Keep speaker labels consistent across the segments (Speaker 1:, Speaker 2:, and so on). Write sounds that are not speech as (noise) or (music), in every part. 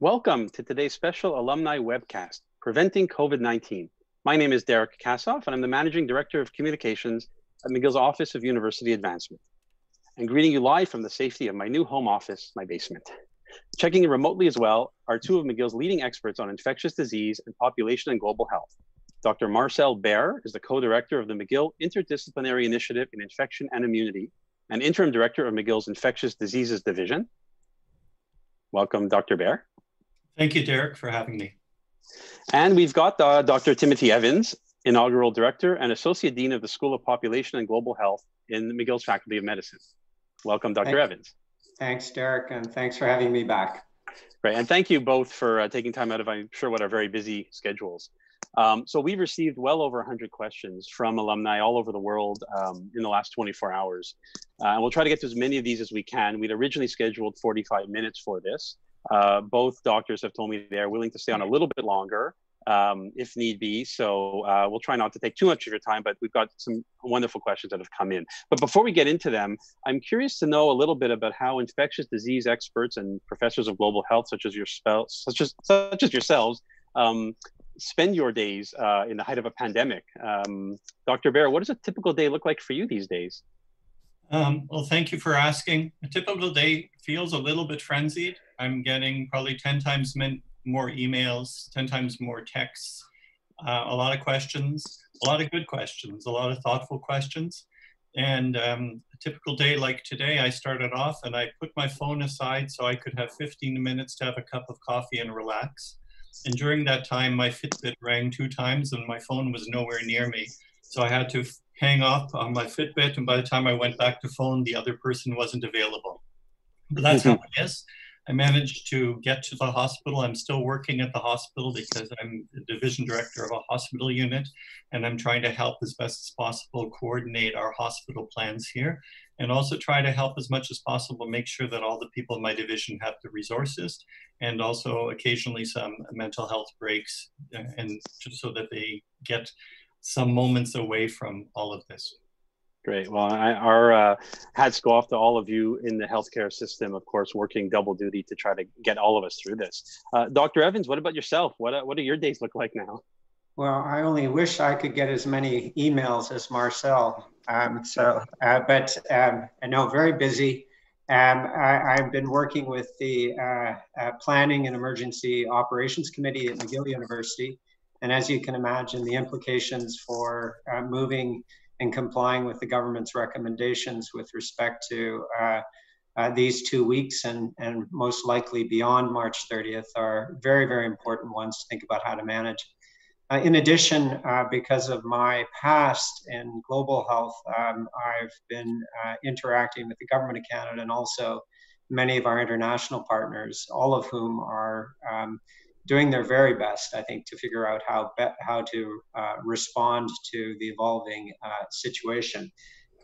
Speaker 1: Welcome to today's special alumni webcast, Preventing COVID-19. My name is Derek Kassoff, and I'm the Managing Director of Communications at McGill's Office of University Advancement. And greeting you live from the safety of my new home office, my basement. Checking in remotely as well are two of McGill's leading experts on infectious disease and population and global health. Dr. Marcel Behr is the co-director of the McGill Interdisciplinary Initiative in Infection and Immunity and interim director of McGill's Infectious Diseases Division. Welcome, Dr. Behr.
Speaker 2: Thank you, Derek, for having me.
Speaker 1: And we've got uh, Dr. Timothy Evans, inaugural director and associate dean of the School of Population and Global Health in McGill's Faculty of Medicine. Welcome, Dr.
Speaker 3: Thanks.
Speaker 1: Evans.
Speaker 3: Thanks, Derek, and thanks for having me back.
Speaker 1: Great, and thank you both for uh, taking time out of, I'm sure, what are very busy schedules. Um, so we've received well over 100 questions from alumni all over the world um, in the last 24 hours. Uh, and we'll try to get to as many of these as we can. We'd originally scheduled 45 minutes for this. Uh, both doctors have told me they're willing to stay on a little bit longer um, if need be. So uh, we'll try not to take too much of your time, but we've got some wonderful questions that have come in. But before we get into them, I'm curious to know a little bit about how infectious disease experts and professors of global health, such as your such as such as yourselves, um, spend your days uh, in the height of a pandemic. Um, Dr. Behr, what does a typical day look like for you these days?
Speaker 2: Um, well, thank you for asking. A typical day feels a little bit frenzied. I'm getting probably 10 times more emails, 10 times more texts, uh, a lot of questions, a lot of good questions, a lot of thoughtful questions. And um, a typical day like today, I started off and I put my phone aside so I could have 15 minutes to have a cup of coffee and relax. And during that time, my Fitbit rang two times and my phone was nowhere near me. So I had to hang up on my Fitbit. And by the time I went back to phone, the other person wasn't available. But that's how it is. I managed to get to the hospital. I'm still working at the hospital because I'm the division director of a hospital unit, and I'm trying to help as best as possible coordinate our hospital plans here, and also try to help as much as possible make sure that all the people in my division have the resources, and also occasionally some mental health breaks, uh, and just so that they get some moments away from all of this.
Speaker 1: Great. Well, I, our uh, hats go off to all of you in the healthcare system, of course, working double duty to try to get all of us through this. Uh, Dr. Evans, what about yourself? What, uh, what do your days look like now?
Speaker 3: Well, I only wish I could get as many emails as Marcel. Um, so, uh, but um, I know very busy. Um, I, have been working with the uh, uh, Planning and Emergency Operations Committee at McGill University. And as you can imagine, the implications for moving and complying with the government's recommendations with respect to uh, uh, these two weeks and, and most likely beyond March 30th are very, very important ones to think about how to manage. Uh, in addition, uh, because of my past in global health, um, I've been uh, interacting with the Government of Canada and also many of our international partners, all of whom are um, doing their very best, I think, to figure out how be- how to uh, respond to the evolving uh, situation.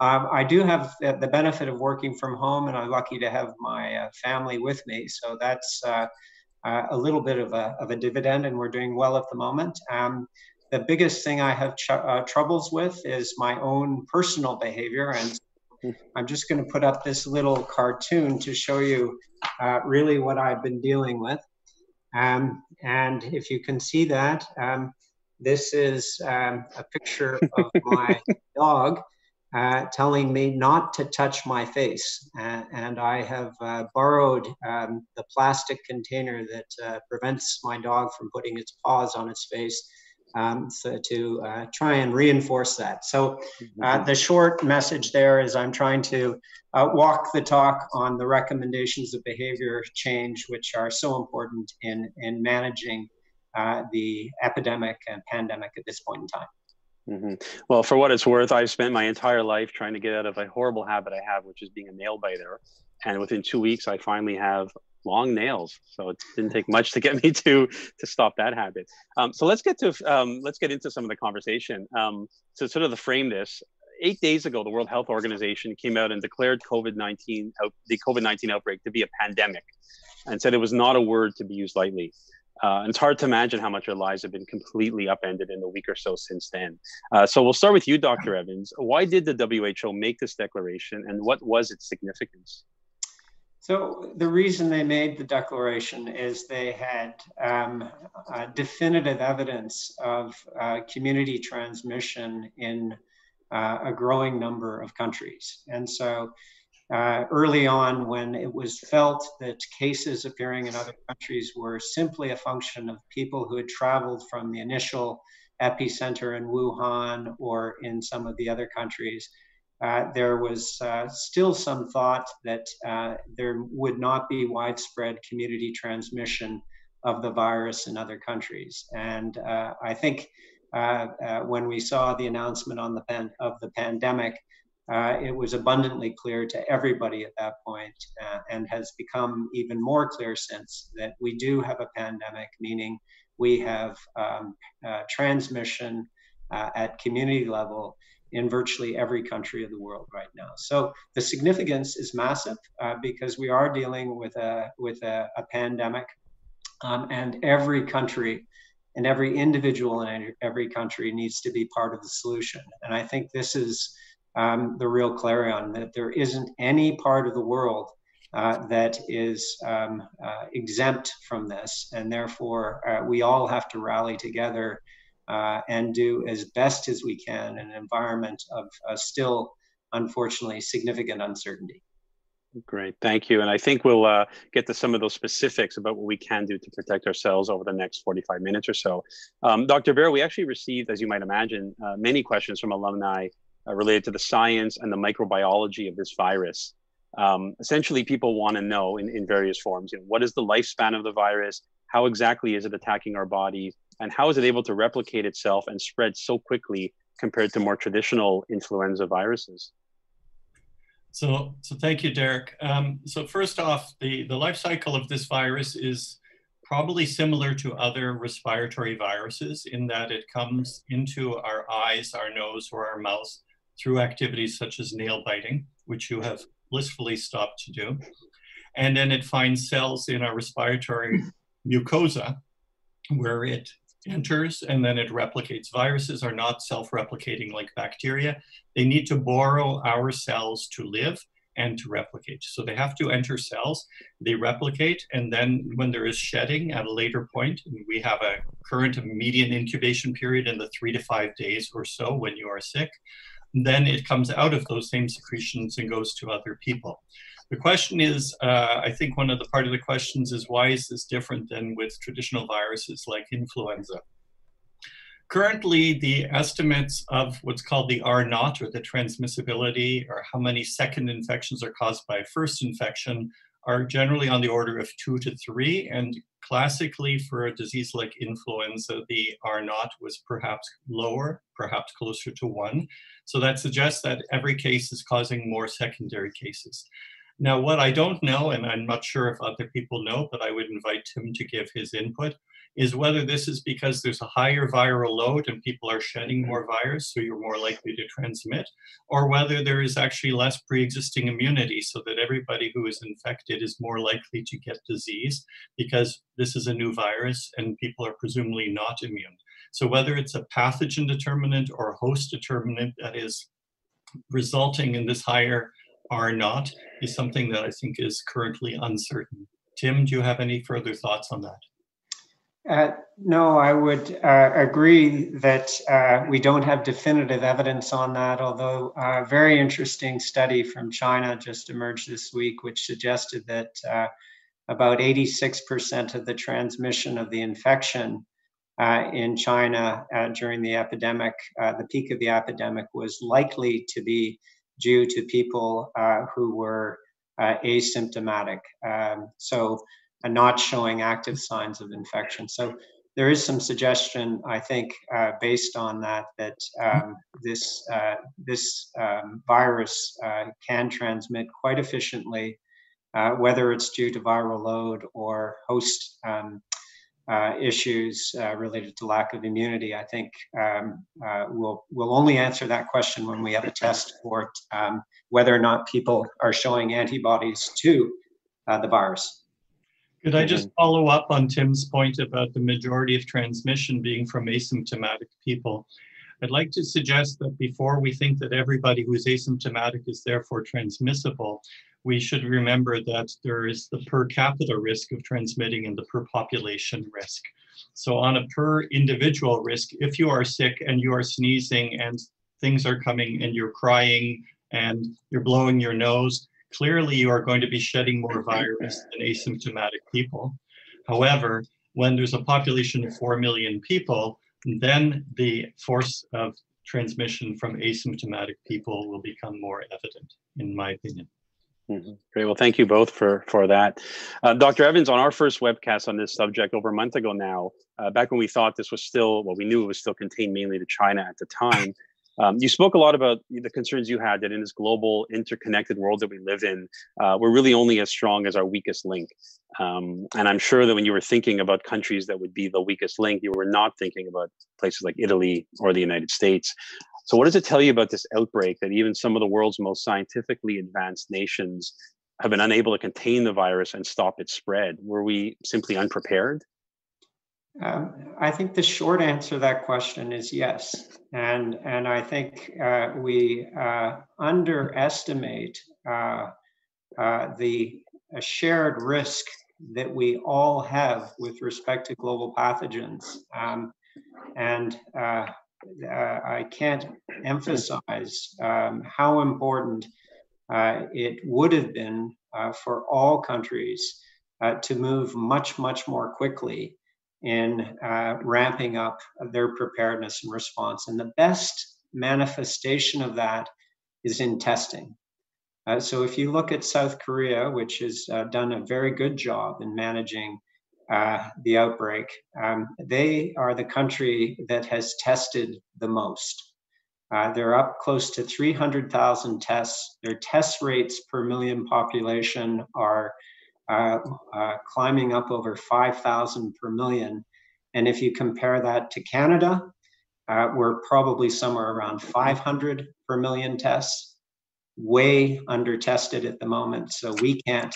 Speaker 3: Um, I do have the benefit of working from home, and I'm lucky to have my uh, family with me. So that's uh, uh, a little bit of a, of a dividend, and we're doing well at the moment. Um, the biggest thing I have ch- uh, troubles with is my own personal behavior, and (laughs) I'm just going to put up this little cartoon to show you really what I've been dealing with. Um, and if you can see that, um, this is um, a picture of (laughs) my dog uh, telling me not to touch my face. Uh, and I have uh, borrowed um, the plastic container that uh, prevents my dog from putting its paws on its face um, so to uh, try and reinforce that. So uh, mm-hmm. the short message there is I'm trying to uh, walk the talk on the recommendations of behavior change, which are so important in, in managing uh, the epidemic and pandemic at this point in time.
Speaker 1: Mm-hmm. Well, for what it's worth, I've spent my entire life trying to get out of a horrible habit I have, which is being a nail biter. And within two weeks, I finally have long nails. So it didn't take much to get me to to stop that habit. Um, so let's get to um, let's get into some of the conversation. Um, so sort of to frame this, eight days ago, the World Health Organization came out and declared COVID nineteen the COVID nineteen outbreak to be a pandemic, and said it was not a word to be used lightly. Uh, and it's hard to imagine how much our lives have been completely upended in the week or so since then. Uh, so we'll start with you, Dr. Evans. Why did the WHO make this declaration, and what was its significance?
Speaker 3: So the reason they made the declaration is they had um, uh, definitive evidence of uh, community transmission in uh, a growing number of countries. And so uh, early on, when it was felt that cases appearing in other countries were simply a function of people who had traveled from the initial epicenter in Wuhan or in some of the other countries, uh, there was uh, still some thought that uh, there would not be widespread community transmission of the virus in other countries. And uh, I think uh, when we saw the announcement on the pan- of the pandemic, it was abundantly clear to everybody at that point, and has become even more clear since that we do have a pandemic, meaning we have um, transmission at community level in virtually every country of the world right now. So the significance is massive uh, because we are dealing with a with a, a pandemic, um, and every country and every individual in every country needs to be part of the solution. And I think this is um, the real clarion that there isn't any part of the world uh, that is um, uh, exempt from this, and therefore uh, we all have to rally together uh, and do as best as we can in an environment of uh, still, unfortunately, significant uncertainty.
Speaker 1: Great, thank you. And I think we'll uh, get to some of those specifics about what we can do to protect ourselves over the next 45 minutes or so. Um, Dr. Behr, we actually received, as you might imagine, uh, many questions from alumni uh, related to the science and the microbiology of this virus. Um, essentially, people want to know in, in various forms, you know, what is the lifespan of the virus? How exactly is it attacking our bodies? And how is it able to replicate itself and spread so quickly compared to more traditional influenza viruses?
Speaker 2: So, so thank you, Derek. Um, so first off, the, the life cycle of this virus is probably similar to other respiratory viruses in that it comes into our eyes, our nose, or our mouth through activities such as nail biting, which you have blissfully stopped to do. And then it finds cells in our respiratory mucosa where it enters and then it replicates. Viruses are not self replicating like bacteria. They need to borrow our cells to live and to replicate. So they have to enter cells, they replicate, and then when there is shedding at a later point, we have a current median incubation period in the three to five days or so when you are sick, then it comes out of those same secretions and goes to other people. The question is, uh, I think one of the part of the questions is why is this different than with traditional viruses like influenza? Currently, the estimates of what's called the R naught or the transmissibility or how many second infections are caused by first infection are generally on the order of two to three. And classically, for a disease like influenza, the R naught was perhaps lower, perhaps closer to one. So that suggests that every case is causing more secondary cases. Now, what I don't know, and I'm not sure if other people know, but I would invite Tim to give his input, is whether this is because there's a higher viral load and people are shedding mm-hmm. more virus, so you're more likely to transmit, or whether there is actually less pre existing immunity, so that everybody who is infected is more likely to get disease because this is a new virus and people are presumably not immune. So, whether it's a pathogen determinant or host determinant that is resulting in this higher R naught is something that I think is currently uncertain. Tim, do you have any further thoughts on that?
Speaker 3: Uh, no, I would uh, agree that uh, we don't have definitive evidence on that, although a very interesting study from China just emerged this week, which suggested that uh, about 86% of the transmission of the infection uh, in China uh, during the epidemic, the peak of the epidemic, was likely to be due to people who were asymptomatic, um, so uh, not showing active signs of infection. So there is some suggestion, I think, uh, based on that, that um, this uh, this um, virus uh, can transmit quite efficiently, whether it's due to viral load or host um, uh, issues uh, related to lack of immunity. I think um, uh, we'll we'll only answer that question when we have a test for um, whether or not people are showing antibodies to uh, the virus.
Speaker 2: Could I just follow up on Tim's point about the majority of transmission being from asymptomatic people? I'd like to suggest that before we think that everybody who is asymptomatic is therefore transmissible, we should remember that there is the per capita risk of transmitting and the per population risk. So on a per individual risk, if you are sick and you are sneezing and things are coming and you're crying and you're blowing your nose, clearly you are going to be shedding more virus than asymptomatic people. However, when there's a population of 4 million people, then the force of transmission from asymptomatic people will become more evident, in my opinion.
Speaker 1: Mm-hmm. Great. Well, thank you both for for that, uh, Dr. Evans. On our first webcast on this subject over a month ago now, uh, back when we thought this was still, well, we knew it was still contained mainly to China at the time. Um, you spoke a lot about the concerns you had that in this global interconnected world that we live in, uh, we're really only as strong as our weakest link. Um, and I'm sure that when you were thinking about countries that would be the weakest link, you were not thinking about places like Italy or the United States. So, what does it tell you about this outbreak that even some of the world's most scientifically advanced nations have been unable to contain the virus and stop its spread? Were we simply unprepared?
Speaker 3: Um, I think the short answer to that question is yes, and and I think uh, we uh, underestimate uh, uh the shared risk that we all have with respect to global pathogens, um, and uh, uh, I can't emphasize um, how important it would have been for all countries to move much much more quickly in uh, ramping up their preparedness and response. And the best manifestation of that is in testing. Uh, so if you look at South Korea, which has uh, done a very good job in managing uh, the outbreak, um, they are the country that has tested the most. Uh, they're up close to 300,000 tests. Their test rates per million population are uh, uh, climbing up over 5,000 per million. And if you compare that to Canada, uh, we're probably somewhere around 500 per million tests, way under tested at the moment. So we can't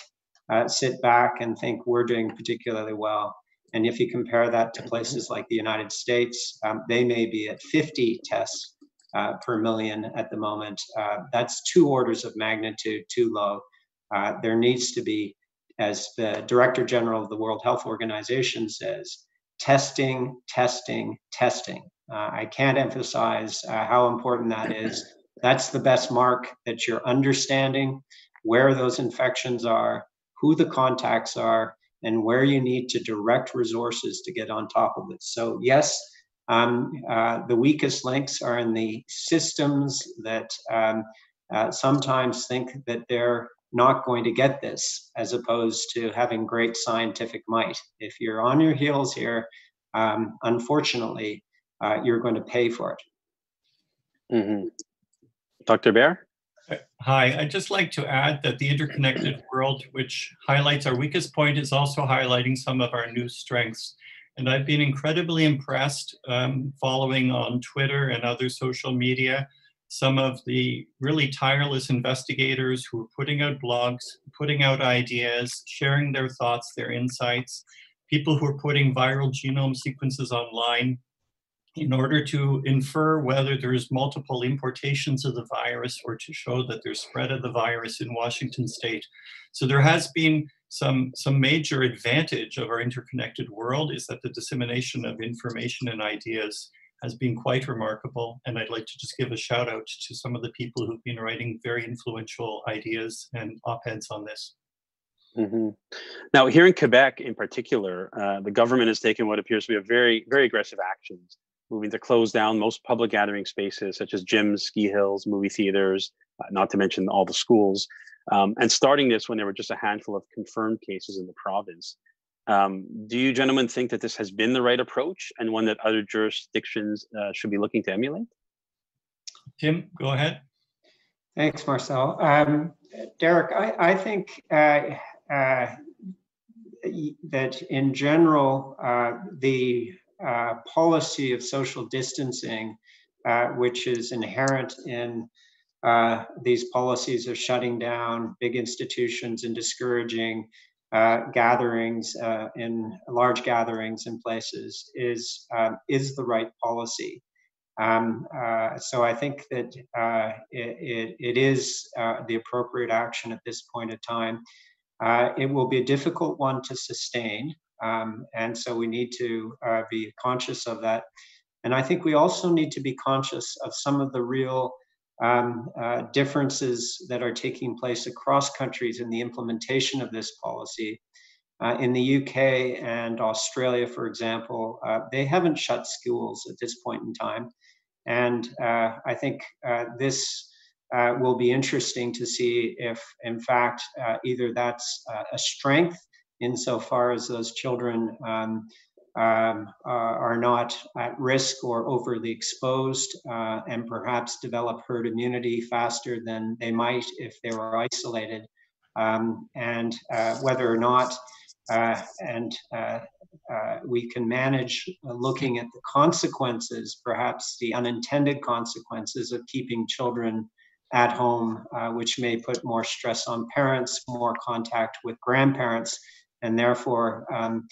Speaker 3: uh, sit back and think we're doing particularly well. And if you compare that to places like the United States, um, they may be at 50 tests uh, per million at the moment. Uh, that's two orders of magnitude too low. Uh, there needs to be as the Director General of the World Health Organization says, testing, testing, testing. Uh, I can't emphasize uh, how important that is. That's the best mark that you're understanding where those infections are, who the contacts are, and where you need to direct resources to get on top of it. So, yes, um, uh, the weakest links are in the systems that um, uh, sometimes think that they're not going to get this as opposed to having great scientific might. If you're on your heels here, um, unfortunately, uh, you're going to pay for it.
Speaker 1: Mm-hmm. Dr. Behr?
Speaker 2: Hi, I'd just like to add that the interconnected (clears throat) world, which highlights our weakest point, is also highlighting some of our new strengths. And I've been incredibly impressed um, following on Twitter and other social media some of the really tireless investigators who are putting out blogs, putting out ideas, sharing their thoughts, their insights, people who are putting viral genome sequences online in order to infer whether there's multiple importations of the virus or to show that there's spread of the virus in Washington state. So there has been some, some major advantage of our interconnected world is that the dissemination of information and ideas has been quite remarkable. And I'd like to just give a shout out to some of the people who've been writing very influential ideas and op eds on this.
Speaker 1: Mm-hmm. Now, here in Quebec, in particular, uh, the government has taken what appears to be a very, very aggressive actions, moving to close down most public gathering spaces such as gyms, ski hills, movie theaters, uh, not to mention all the schools, um, and starting this when there were just a handful of confirmed cases in the province. Um, do you gentlemen think that this has been the right approach and one that other jurisdictions uh, should be looking to emulate?
Speaker 2: Tim, go ahead.
Speaker 3: Thanks, Marcel. Um, Derek, I, I think uh, uh, that in general, uh, the uh, policy of social distancing, uh, which is inherent in these policies of shutting down big institutions and discouraging uh, gatherings uh, in large gatherings in places is um, is the right policy. Um, uh, so I think that uh, it, it, it is uh, the appropriate action at this point in time. It will be a difficult one to sustain, um, and so we need to be conscious of that. And I think we also need to be conscious of some of the real um, uh, differences that are taking place across countries in the implementation of this policy. Uh, in the UK and Australia, for example, uh, they haven't shut schools at this point in time. And uh, I think uh, this uh, will be interesting to see if, in fact, either that's a strength insofar as those children um, um, are not at risk or overly exposed uh, and perhaps develop herd immunity faster than they might if they were isolated. Um, and uh, whether or not uh, and uh, uh, we can manage looking at the consequences, perhaps the unintended consequences of keeping children at home, uh, which may put more stress on parents, more contact with grandparents, and therefore um,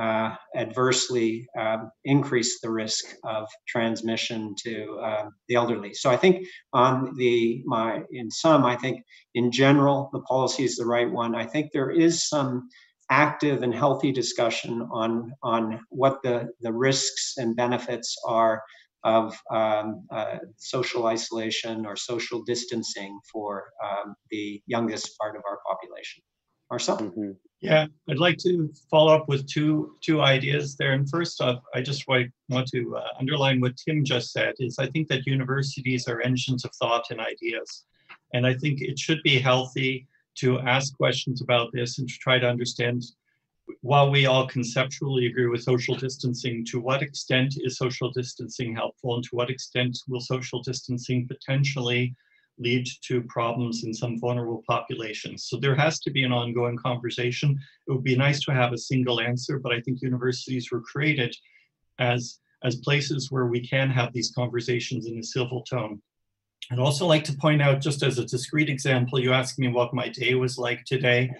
Speaker 3: uh, adversely um, increase the risk of transmission to uh, the elderly. So I think on the my in sum, I think in general the policy is the right one. I think there is some active and healthy discussion on on what the the risks and benefits are of um, uh, social isolation or social distancing for um, the youngest part of our population. Marcel? Mm-hmm.
Speaker 2: Yeah, I'd like to follow up with two two ideas there. And first off, I just want to uh, underline what Tim just said. Is I think that universities are engines of thought and ideas, and I think it should be healthy to ask questions about this and to try to understand while we all conceptually agree with social distancing, to what extent is social distancing helpful and to what extent will social distancing potentially lead to problems in some vulnerable populations? So there has to be an ongoing conversation. It would be nice to have a single answer, but I think universities were created as, as places where we can have these conversations in a civil tone. I'd also like to point out, just as a discrete example, you asked me what my day was like today.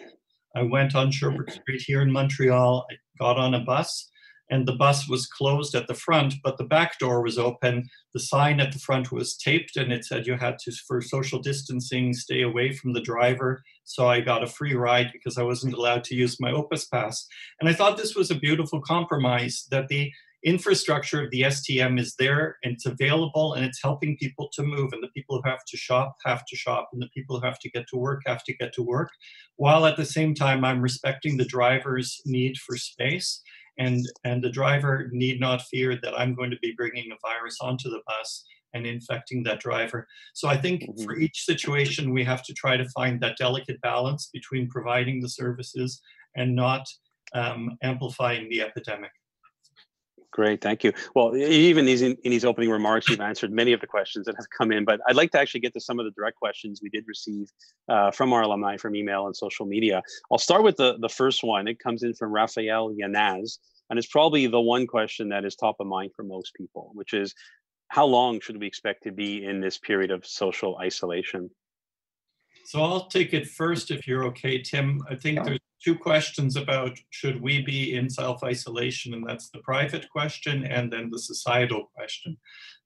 Speaker 2: I went on Sherbrooke Street here in Montreal. I got on a bus, and the bus was closed at the front, but the back door was open. The sign at the front was taped, and it said you had to, for social distancing, stay away from the driver. So I got a free ride because I wasn't allowed to use my Opus Pass. And I thought this was a beautiful compromise that the infrastructure of the STM is there and it's available and it's helping people to move. And the people who have to shop have to shop, and the people who have to get to work have to get to work. While at the same time, I'm respecting the driver's need for space. And, and the driver need not fear that I'm going to be bringing a virus onto the bus and infecting that driver. So I think mm-hmm. for each situation, we have to try to find that delicate balance between providing the services and not um, amplifying the epidemic.
Speaker 1: Great, thank you. Well, even these in, in, these opening remarks, you've answered many of the questions that have come in, but I'd like to actually get to some of the direct questions we did receive uh, from our alumni from email and social media. I'll start with the, the first one. It comes in from Rafael Yanaz, and it's probably the one question that is top of mind for most people, which is how long should we expect to be in this period of social isolation?
Speaker 2: So I'll take it first if you're okay, Tim. I think there's two questions about should we be in self-isolation, and that's the private question and then the societal question.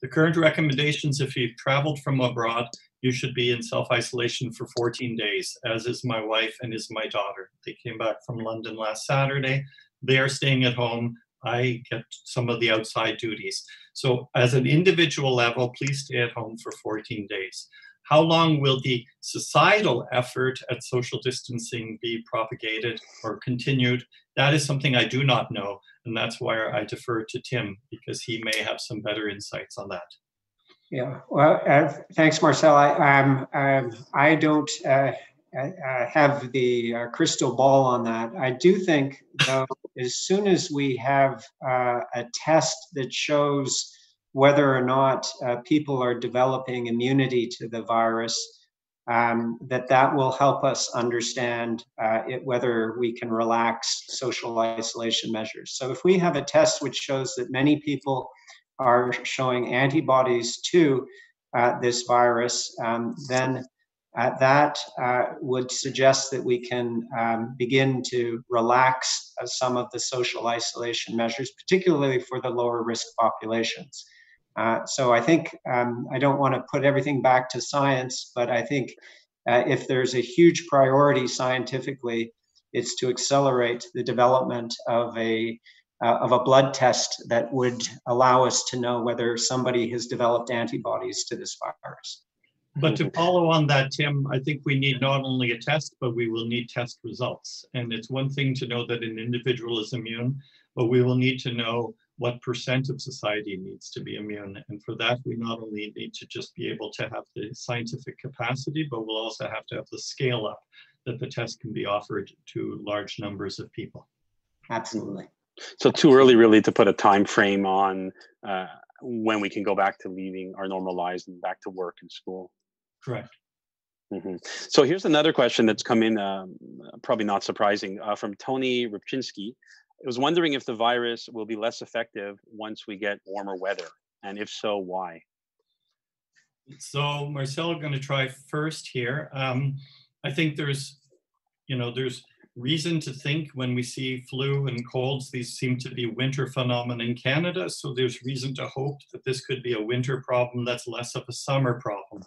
Speaker 2: The current recommendations, if you've traveled from abroad, you should be in self-isolation for 14 days, as is my wife and is my daughter. They came back from London last Saturday. They are staying at home. I get some of the outside duties. So as an individual level, please stay at home for 14 days. How long will the societal effort at social distancing be propagated or continued? That is something I do not know, and that's why I defer to Tim because he may have some better insights on that.
Speaker 3: Yeah, well, uh, thanks, Marcel. I, um, um, I don't uh, uh, have the uh, crystal ball on that. I do think, though, as soon as we have uh, a test that shows whether or not uh, people are developing immunity to the virus, um, that that will help us understand uh, it, whether we can relax social isolation measures. So if we have a test which shows that many people are showing antibodies to uh, this virus, um, then that uh, would suggest that we can um, begin to relax uh, some of the social isolation measures, particularly for the lower risk populations. Uh, so I think um, I don't want to put everything back to science, but I think if there's a huge priority scientifically, it's to accelerate the development of a uh, of a blood test that would allow us to know whether somebody has developed antibodies to this virus.
Speaker 2: But to (laughs) follow on that, Tim, I think we need not only a test, but we will need test results. And it's one thing to know that an individual is immune, but we will need to know what percent of society needs to be immune. And for that, we not only need to just be able to have the scientific capacity, but we'll also have to have the scale up that the test can be offered to large numbers of people.
Speaker 3: Absolutely.
Speaker 1: So too early, really, to put a time frame on uh, when we can go back to leaving our normal lives and back to work and school.
Speaker 2: Correct.
Speaker 1: Mm-hmm. So here's another question that's come in, um, probably not surprising, uh, from Tony Ripchinsky. I was wondering if the virus will be less effective once we get warmer weather, and if so, why?
Speaker 2: So Marcel, I'm going to try first here. Um, I think there's, you know, there's reason to think when we see flu and colds, these seem to be winter phenomena in Canada. So there's reason to hope that this could be a winter problem that's less of a summer problem.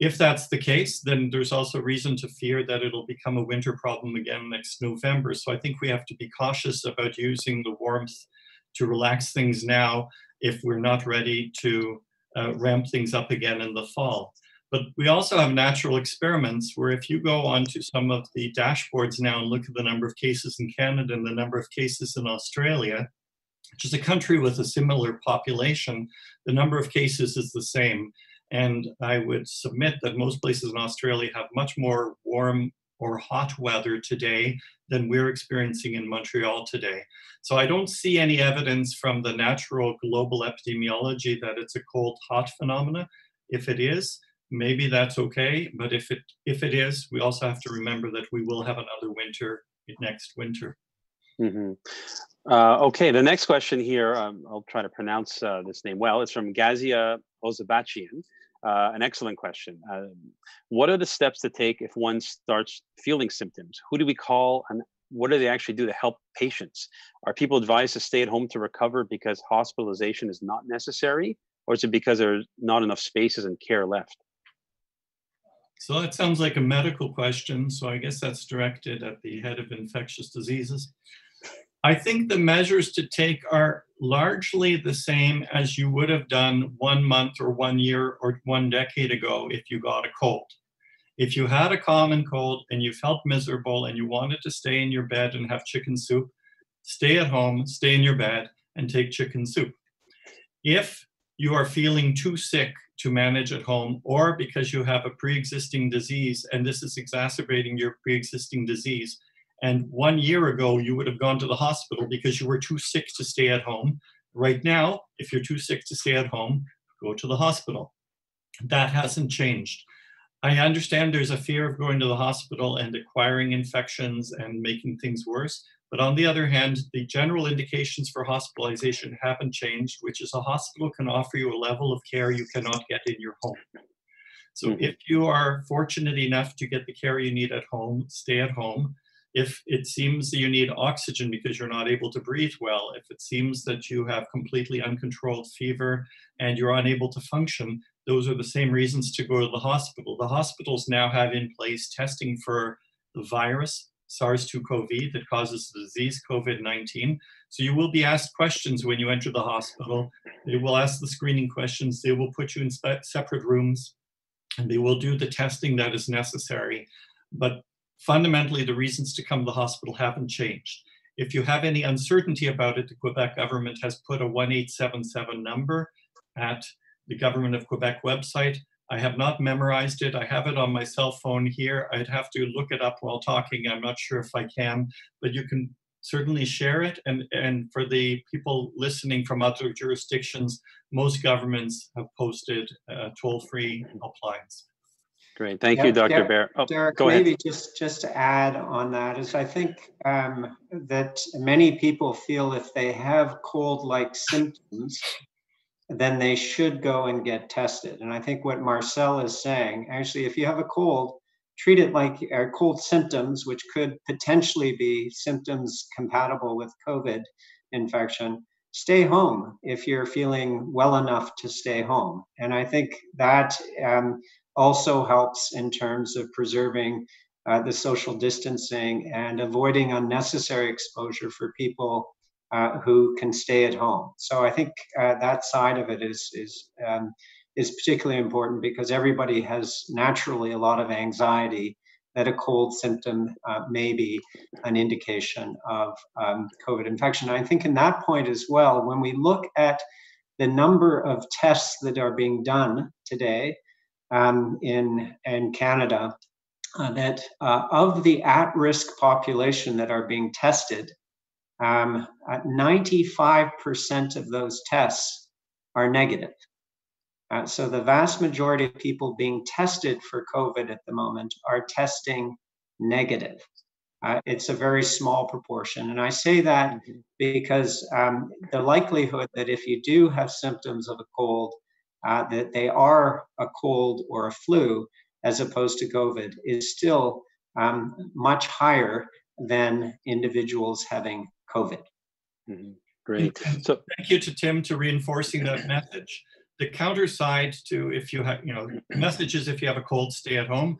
Speaker 2: If that's the case, then there's also reason to fear that it'll become a winter problem again next November. So I think we have to be cautious about using the warmth to relax things now if we're not ready to uh, ramp things up again in the fall. But we also have natural experiments where if you go onto some of the dashboards now and look at the number of cases in Canada and the number of cases in Australia, which is a country with a similar population, the number of cases is the same. And I would submit that most places in Australia have much more warm or hot weather today than we're experiencing in Montreal today. So I don't see any evidence from the natural global epidemiology that it's a cold hot phenomena. If it is, maybe that's okay. But if it if it is, we also have to remember that we will have another winter next winter.
Speaker 1: Mm-hmm. Uh, okay, the next question here, um, I'll try to pronounce uh, this name well. It's from Gazia Ozabachian. Uh, an excellent question. Um, what are the steps to take if one starts feeling symptoms? Who do we call and what do they actually do to help patients? Are people advised to stay at home to recover because hospitalization is not necessary? Or is it because there's not enough spaces and care left?
Speaker 2: So that sounds like a medical question. So I guess that's directed at the head of infectious diseases. I think the measures to take are largely the same as you would have done one month or one year or one decade ago if you got a cold. If you had a common cold and you felt miserable and you wanted to stay in your bed and have chicken soup, stay at home, stay in your bed, and take chicken soup. If you are feeling too sick to manage at home, or because you have a pre existing disease and this is exacerbating your pre existing disease, and one year ago, you would have gone to the hospital because you were too sick to stay at home. Right now, if you're too sick to stay at home, go to the hospital. That hasn't changed. I understand there's a fear of going to the hospital and acquiring infections and making things worse. But on the other hand, the general indications for hospitalization haven't changed, which is a hospital can offer you a level of care you cannot get in your home. So mm-hmm. if you are fortunate enough to get the care you need at home, stay at home if it seems that you need oxygen because you're not able to breathe well, if it seems that you have completely uncontrolled fever and you're unable to function, those are the same reasons to go to the hospital. The hospitals now have in place testing for the virus, SARS 2 CoV, that causes the disease, COVID 19. So you will be asked questions when you enter the hospital. They will ask the screening questions, they will put you in separate rooms, and they will do the testing that is necessary. But fundamentally the reasons to come to the hospital haven't changed. If you have any uncertainty about it, the Quebec government has put a 1877 number at the Government of Quebec website. I have not memorized it. I have it on my cell phone here. I'd have to look it up while talking. I'm not sure if I can, but you can certainly share it. And, and for the people listening from other jurisdictions, most governments have posted uh, toll free helplines.
Speaker 1: Great, thank yeah, you, Dr. Derek, Behr.
Speaker 3: Oh, Derek, maybe just just to add on that is I think um, that many people feel if they have cold-like symptoms, then they should go and get tested. And I think what Marcel is saying, actually, if you have a cold, treat it like uh, cold symptoms, which could potentially be symptoms compatible with COVID infection. stay home if you're feeling well enough to stay home. And I think that um, also helps in terms of preserving uh, the social distancing and avoiding unnecessary exposure for people uh, who can stay at home. So I think uh, that side of it is is um, is particularly important because everybody has naturally a lot of anxiety that a cold symptom uh, may be an indication of um, COVID infection. I think in that point as well, when we look at the number of tests that are being done today um, in in Canada, uh, that uh, of the at-risk population that are being tested, um, 95% of those tests are negative. Uh, so the vast majority of people being tested for COVID at the moment are testing negative. Uh, it's a very small proportion. And I say that mm-hmm. because um, the likelihood that if you do have symptoms of a cold, uh, that they are a cold or a flu, as opposed to COVID, is still um, much higher than individuals having COVID.
Speaker 1: Mm-hmm. Great.
Speaker 2: So thank you to Tim to reinforcing that message. The counter side to if you have, you know, messages if you have a cold, stay at home.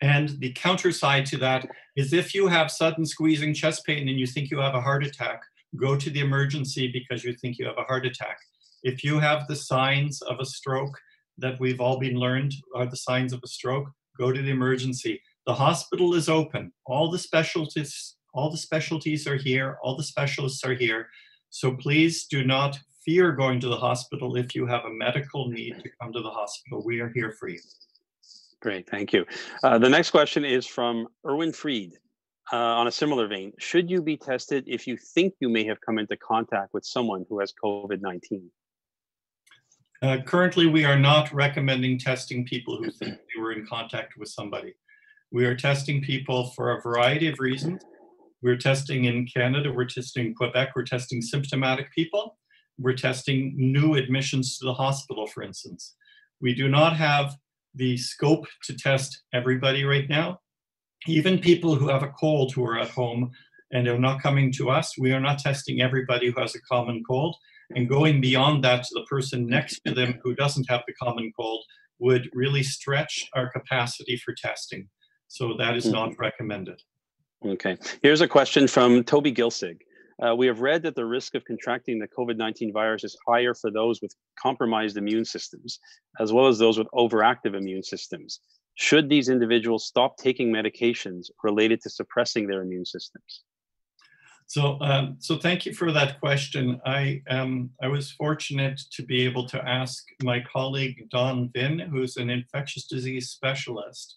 Speaker 2: And the counter side to that is if you have sudden squeezing chest pain and you think you have a heart attack, go to the emergency because you think you have a heart attack. If you have the signs of a stroke that we've all been learned are the signs of a stroke, go to the emergency. The hospital is open. All the specialties all the specialties are here, all the specialists are here. So please do not fear going to the hospital if you have a medical need to come to the hospital. We are here for you.
Speaker 1: Great, thank you. Uh, the next question is from Erwin Fried. Uh, on a similar vein, should you be tested if you think you may have come into contact with someone who has COVID 19?
Speaker 2: Uh, currently, we are not recommending testing people who think they were in contact with somebody. We are testing people for a variety of reasons. We're testing in Canada, we're testing in Quebec, we're testing symptomatic people, we're testing new admissions to the hospital, for instance. We do not have the scope to test everybody right now. Even people who have a cold who are at home and are not coming to us, we are not testing everybody who has a common cold. And going beyond that to the person next to them who doesn't have the common cold would really stretch our capacity for testing. So that is not mm-hmm. recommended.
Speaker 1: Okay. Here's a question from Toby Gilsig. Uh, we have read that the risk of contracting the COVID 19 virus is higher for those with compromised immune systems, as well as those with overactive immune systems. Should these individuals stop taking medications related to suppressing their immune systems?
Speaker 2: So, um, so thank you for that question. I um, I was fortunate to be able to ask my colleague Don Vinh, who's an infectious disease specialist,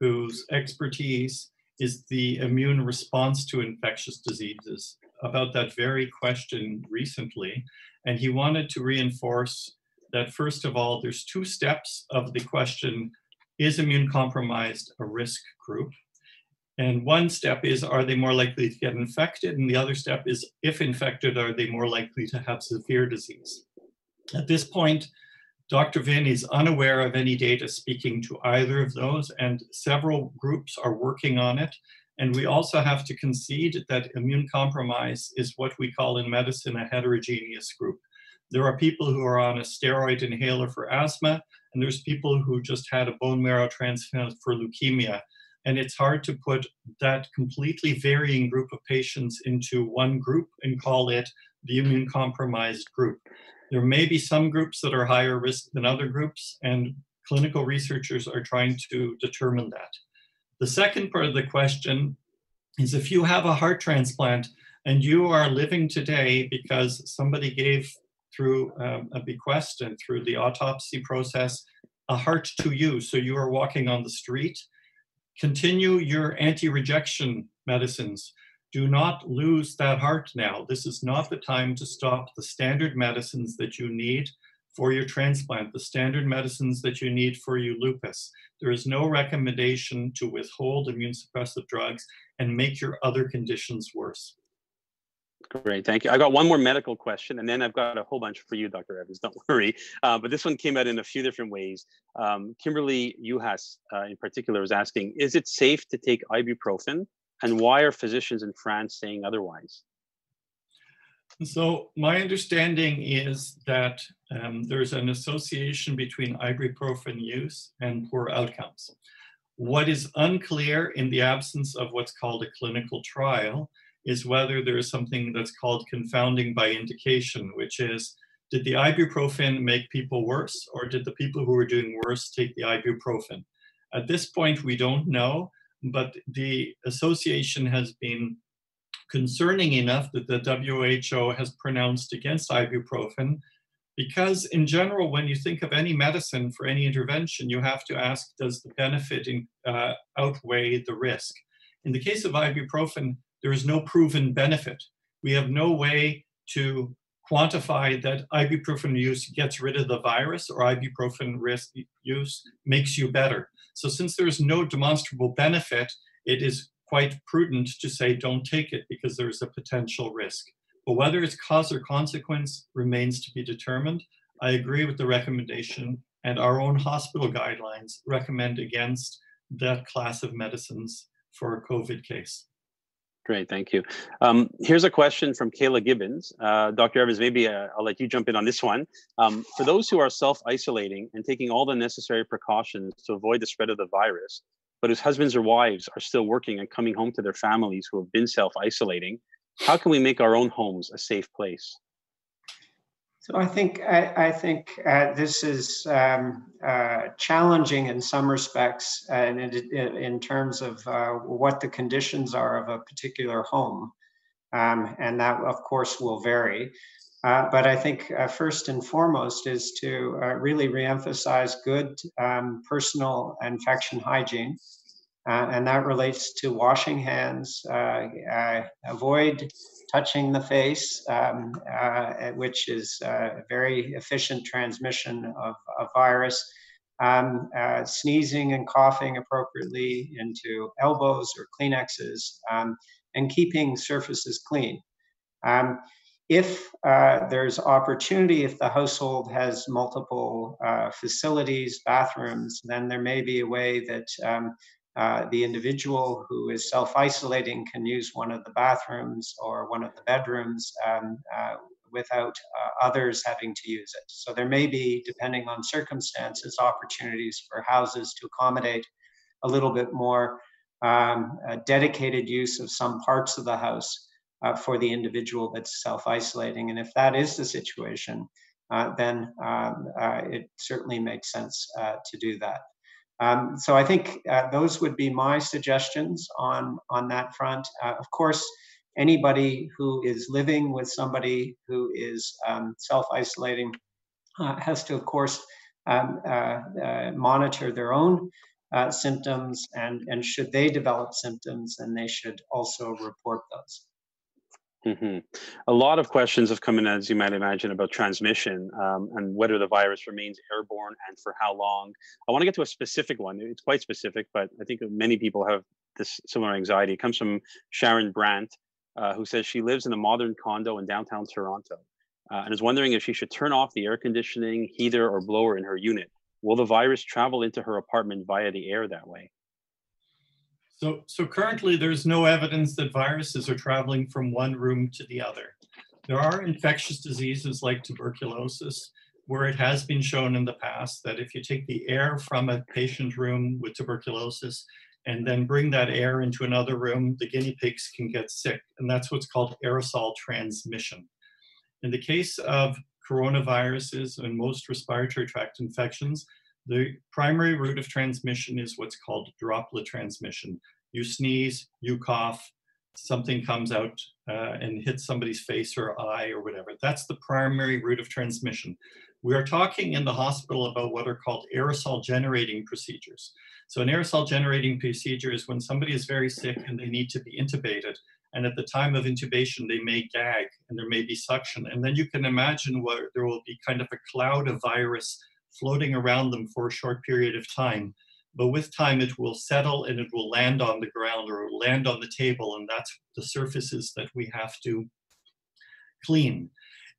Speaker 2: whose expertise is the immune response to infectious diseases about that very question recently. And he wanted to reinforce that, first of all, there's two steps of the question is immune compromised a risk group? And one step is are they more likely to get infected? And the other step is if infected, are they more likely to have severe disease? At this point, Dr. Vinh is unaware of any data speaking to either of those, and several groups are working on it. And we also have to concede that immune compromise is what we call in medicine a heterogeneous group. There are people who are on a steroid inhaler for asthma, and there's people who just had a bone marrow transplant for leukemia. And it's hard to put that completely varying group of patients into one group and call it the immune compromised group. There may be some groups that are higher risk than other groups, and clinical researchers are trying to determine that. The second part of the question is if you have a heart transplant and you are living today because somebody gave through um, a bequest and through the autopsy process a heart to you, so you are walking on the street, continue your anti rejection medicines do not lose that heart now. This is not the time to stop the standard medicines that you need for your transplant, the standard medicines that you need for your lupus. There is no recommendation to withhold immune suppressive drugs and make your other conditions worse.
Speaker 1: Great, thank you. I got one more medical question, and then I've got a whole bunch for you, Dr. Evans. (laughs) Don't worry. Uh, but this one came out in a few different ways. Um, Kimberly Uhas, uh, in particular, was asking: Is it safe to take ibuprofen and why are physicians in France saying otherwise?
Speaker 2: So my understanding is that um, there's an association between ibuprofen use and poor outcomes. What is unclear in the absence of what's called a clinical trial is whether there is something that's called confounding by indication, which is did the ibuprofen make people worse or did the people who were doing worse take the ibuprofen? At this point, we don't know, but the association has been concerning enough that the WHO has pronounced against ibuprofen because in general, when you think of any medicine for any intervention, you have to ask, does the benefit in, uh, outweigh the risk? In the case of ibuprofen, there is no proven benefit. We have no way to quantify that ibuprofen use gets rid of the virus or ibuprofen risk use makes you better. So since there is no demonstrable benefit, it is quite prudent to say don't take it because there's a potential risk. But whether it's cause or consequence remains to be determined. I agree with the recommendation, and our own hospital guidelines recommend against that class of medicines for a COVID case.
Speaker 1: Great, thank you. Um, here's a question from Kayla Gibbons. Uh, Dr. Evans, maybe uh, I'll let you jump in on this one. Um, for those who are self-isolating and taking all the necessary precautions to avoid the spread of the virus, but whose husbands or wives are still working and coming home to their families who have been self-isolating, how can we make our own homes a safe place?
Speaker 3: So I think I, I think uh, this is um, uh, challenging in some respects, and in, in, terms of uh, what the conditions are of a particular home, um, and that of course will vary. Uh, but I think uh, first and foremost is to uh, really reemphasize good um, personal infection hygiene. Uh, and that relates to washing hands, uh, uh, avoid touching the face, um, which is a very efficient transmission of a virus. Um, sneezing and coughing appropriately into elbows or Kleenexes, um, and keeping surfaces clean. Um, if uh, there's opportunity, if the household has multiple uh, facilities, bathrooms, then there may be a way that um, uh, the individual who is self-isolating can use one of the bathrooms or one of the bedrooms um, uh, without uh, others having to use it. So there may be, depending on circumstances, opportunities for houses to accommodate a little bit more um, dedicated use of some parts of the house uh, for the individual that's self-isolating. And if that is the situation, uh, then um, it certainly makes sense to do that. Um, so I think uh, those would be my suggestions on, on that front. Uh, of course, anybody who is living with somebody who is um, self-isolating has to, of course, um, monitor their own uh, symptoms and, and should they develop symptoms, then they should also report those.
Speaker 1: Mm-hmm. A lot of questions have come in, as you might imagine, about transmission um, and whether the virus remains airborne and for how long. I want to get to a specific one. It's quite specific, but I think many people have this similar anxiety. It comes from Sharon Brandt, uh, who says she lives in a modern condo in downtown Toronto uh, and is wondering if she should turn off the air conditioning, heater, or blower in her unit. Will the virus travel into her apartment via the air that way?
Speaker 2: So, so currently there's no evidence that viruses are traveling from one room to the other. There are infectious diseases like tuberculosis, where it has been shown in the past that if you take the air from a patient room with tuberculosis and then bring that air into another room, the guinea pigs can get sick. And that's what's called aerosol transmission. In the case of coronaviruses and most respiratory tract infections, the primary route of transmission is what's called droplet transmission. You sneeze, you cough, something comes out uh, and hits somebody's face or eye or whatever. That's the primary route of transmission. We are talking in the hospital about what are called aerosol generating procedures. So an aerosol generating procedure is when somebody is very sick and they need to be intubated. And at the time of intubation, they may gag and there may be suction. And then you can imagine where there will be kind of a cloud of virus floating around them for a short period of time. But with time, it will settle and it will land on the ground or land on the table, and that's the surfaces that we have to clean.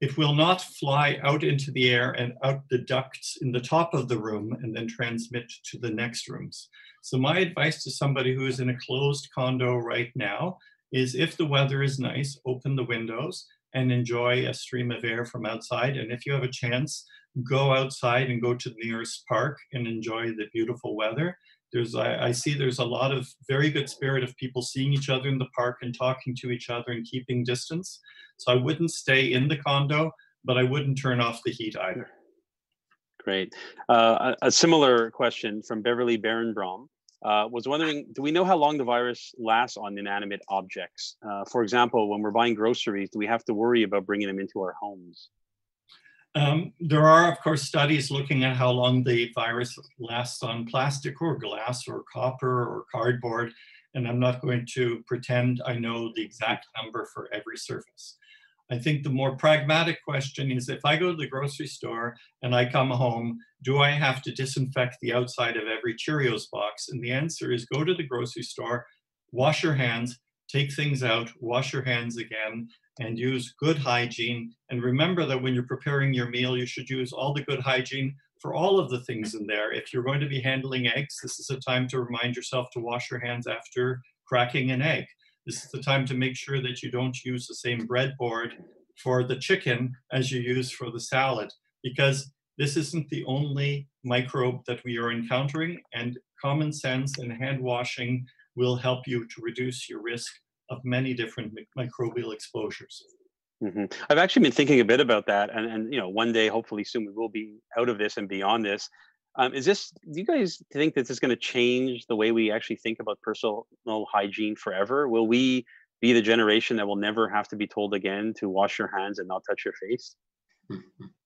Speaker 2: It will not fly out into the air and out the ducts in the top of the room and then transmit to the next rooms. So my advice to somebody who is in a closed condo right now is if the weather is nice, open the windows and enjoy a stream of air from outside. And if you have a chance, go outside and go to the nearest park and enjoy the beautiful weather. There's, I, I, see there's a lot of very good spirit of people seeing each other in the park and talking to each other and keeping distance. So I wouldn't stay in the condo, but I wouldn't turn off the heat either.
Speaker 1: Great. Uh, a, a, similar question from Beverly Barenbrom uh, was wondering, do we know how long the virus lasts on inanimate objects? Uh, for example, when we're buying groceries, do we have to worry about bringing them into our homes?
Speaker 2: Um, there are, of course, studies looking at how long the virus lasts on plastic or glass or copper or cardboard, and I'm not going to pretend I know the exact number for every surface. I think the more pragmatic question is if I go to the grocery store and I come home, do I have to disinfect the outside of every Cheerios box? And the answer is go to the grocery store, wash your hands, take things out, wash your hands again, and use good hygiene. And remember that when you're preparing your meal, you should use all the good hygiene for all of the things in there. If you're going to be handling eggs, this is a time to remind yourself to wash your hands after cracking an egg. This is the time to make sure that you don't use the same breadboard for the chicken as you use for the salad, because this isn't the only microbe that we are encountering, and common sense and hand washing will help you to reduce your risk of many different microbial exposures.
Speaker 1: Mm-hmm. I've actually been thinking a bit about that, and, and you know, one day, hopefully soon, we will be out of this and beyond this. Um, is this? Do you guys think that this is going to change the way we actually think about personal hygiene forever? Will we be the generation that will never have to be told again to wash your hands and not touch your face? (laughs)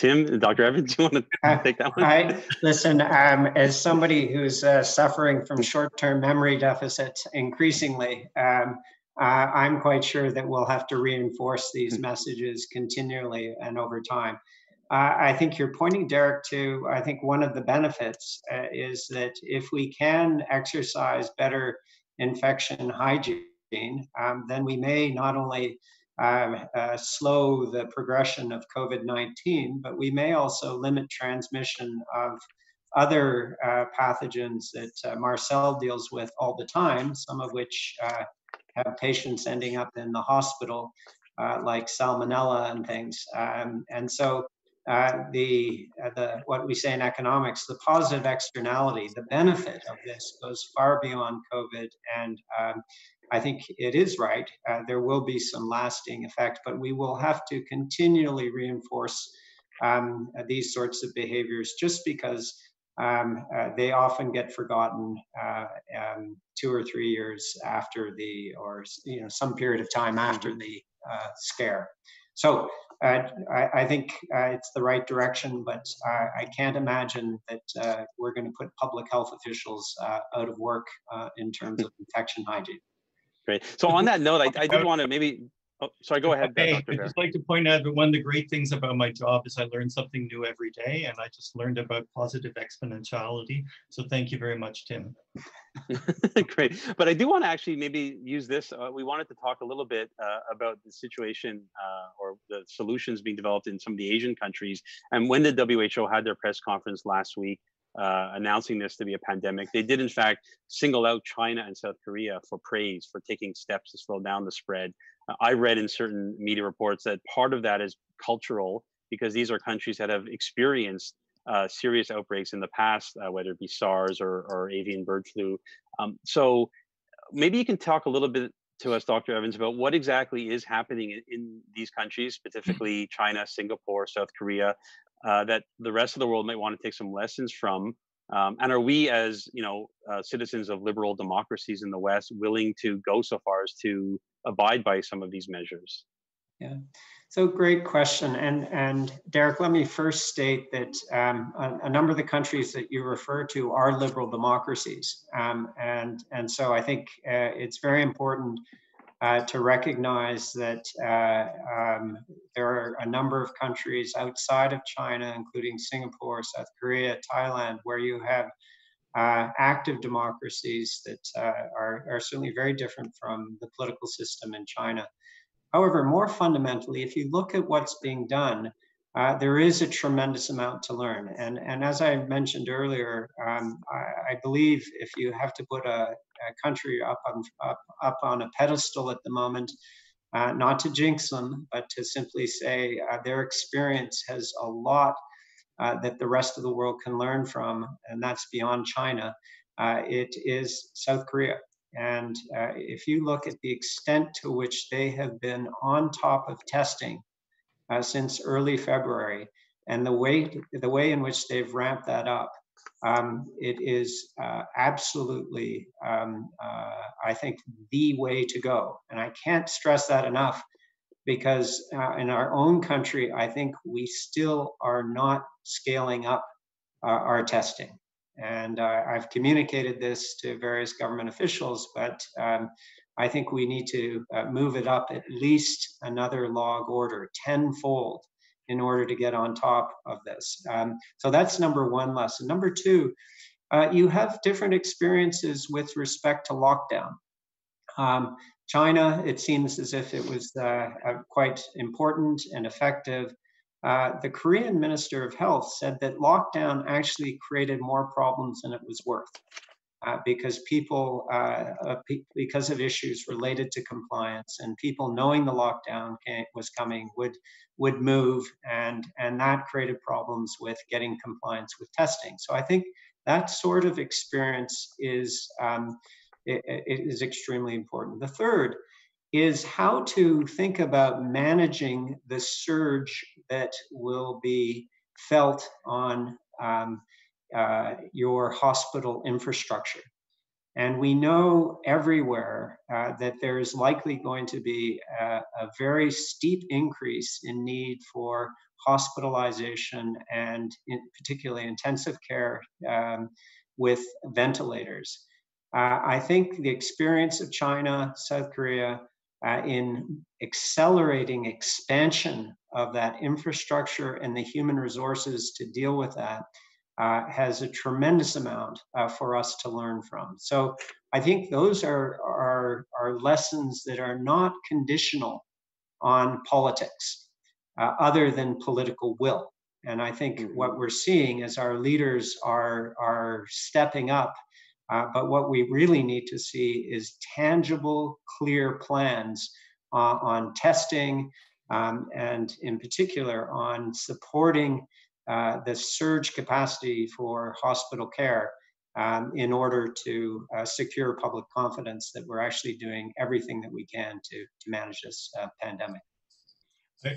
Speaker 1: Tim, Dr. Evans, (laughs) do you want to take that one?
Speaker 3: I, listen, um, as somebody who's uh, suffering from short-term memory deficits increasingly, um, uh, I'm quite sure that we'll have to reinforce these hmm. messages continually and over time. Uh, I think you're pointing, Derek, to I think one of the benefits uh, is that if we can exercise better infection hygiene, um, then we may not only uh, uh, slow the progression of COVID 19, but we may also limit transmission of other uh, pathogens that uh, Marcel deals with all the time, some of which uh, have patients ending up in the hospital, uh, like salmonella and things. Um, and so the, the what we say in economics, the positive externality, the benefit of this goes far beyond COVID and um, I think it is right. Uh, there will be some lasting effect, but we will have to continually reinforce um, these sorts of behaviors just because um, uh, they often get forgotten uh, um, two or three years after the, or you know, some period of time after the uh, scare. So uh, I, I, think uh, it's the right direction, but I can't imagine that we're going to put public health officials out of work in terms of infection hygiene.
Speaker 1: Great. So on that note, I, I did want to maybe, oh, sorry, go ahead.
Speaker 2: Hey, I'd just like to point out that one of the great things about my job is I learn something new every day, and I just learned about positive exponentiality. So thank you very much, Tim. (laughs)
Speaker 1: great. But I do want to actually maybe use this. Uh, we wanted to talk a little bit uh, about the situation uh, or the solutions being developed in some of the Asian countries. And when the WHO had their press conference last week, uh, announcing this to be a pandemic. They did, in fact, single out China and South Korea for praise for taking steps to slow down the spread. Uh, I read in certain media reports that part of that is cultural because these are countries that have experienced uh, serious outbreaks in the past, uh, whether it be SARS or, or avian bird flu. Um, so maybe you can talk a little bit to us, Dr. Evans, about what exactly is happening in, in these countries, specifically China, Singapore, South Korea, uh, that the rest of the world might want to take some lessons from? Um, and are we, as you know, uh, citizens of liberal democracies in the West, willing to go so far as to abide by some of these measures?
Speaker 3: Yeah, so great question. And and Derek, let me first state that um, a, a, number of the countries that you refer to are liberal democracies, um, and and so I think uh, it's very important uh, to recognize that uh, um, there are a number of countries outside of China, including Singapore, South Korea, Thailand, where you have uh, active democracies that uh, are, are certainly very different from the political system in China. However, more fundamentally, if you look at what's being done, uh, there is a tremendous amount to learn. And, and as I mentioned earlier, um, I, I, believe if you have to put a, country up on, up, up on a pedestal at the moment, uh, not to jinx them, but to simply say uh, their experience has a lot uh, that the rest of the world can learn from, and that's beyond China. Uh, it is South Korea. And uh, if you look at the extent to which they have been on top of testing uh, since early February, and the way the way in which they've ramped that up, um, it is uh, absolutely, um, uh, I think, the way to go. And I can't stress that enough because uh, in our own country, I think we still are not scaling up our testing. And uh, I've communicated this to various government officials, but um, I think we need to uh, move it up at least another log order, tenfold, in order to get on top of this. Um, so that's number one lesson. Number two, uh, you have different experiences with respect to lockdown. Um, China, it seems as if it was uh, quite important and effective. Uh, the Korean Minister of Health said that lockdown actually created more problems than it was worth. Uh, because people, uh, uh because of issues related to compliance, and people knowing the lockdown came, was coming would would move, and and that created problems with getting compliance with testing. So I think that sort of experience is um, it, it is extremely important. The third is how to think about managing the surge that will be felt on um, uh, your hospital infrastructure. And we know everywhere uh, that there is likely going to be a, a, very steep increase in need for hospitalization and in particularly intensive care um, with ventilators. Uh, I think the experience of China, South Korea, uh, in accelerating expansion of that infrastructure and the human resources to deal with that uh, has a tremendous amount uh, for us to learn from. So I think those are, are, are lessons that are not conditional on politics, uh, other than political will. And I think mm-hmm. what we're seeing is our leaders are, are stepping up uh, but what we really need to see is tangible, clear plans uh, on testing um, and, in particular, on supporting uh, the surge capacity for hospital care um, in order to uh, secure public confidence that we're actually doing everything that we can to, to manage this uh, pandemic.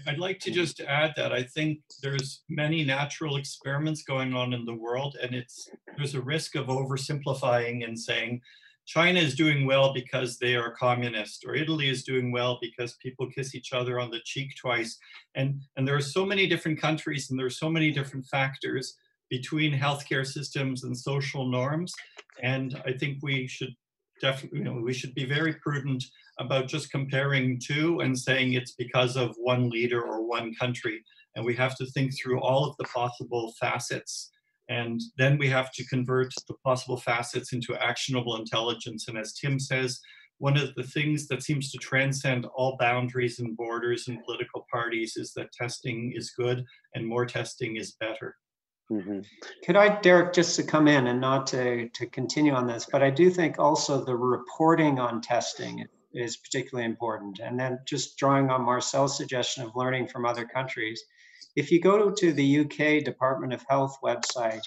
Speaker 2: I'd like to just add that I think there's many natural experiments going on in the world, and it's there's a risk of oversimplifying and saying China is doing well because they are communist, or Italy is doing well because people kiss each other on the cheek twice. And, and there are so many different countries and there are so many different factors between healthcare systems and social norms. And I think we should definitely, you know, we should be very prudent about just comparing two and saying it's because of one leader or one country. And we have to think through all of the possible facets. And then we have to convert the possible facets into actionable intelligence. And as Tim says, one of the things that seems to transcend all boundaries and borders and political parties is that testing is good and more testing is better.
Speaker 3: Mm-hmm. Could I, Derek, just to come in and not to, to continue on this, but I do think also the reporting on testing is particularly important. And then just drawing on Marcel's suggestion of learning from other countries, if you go to the UK Department of Health website,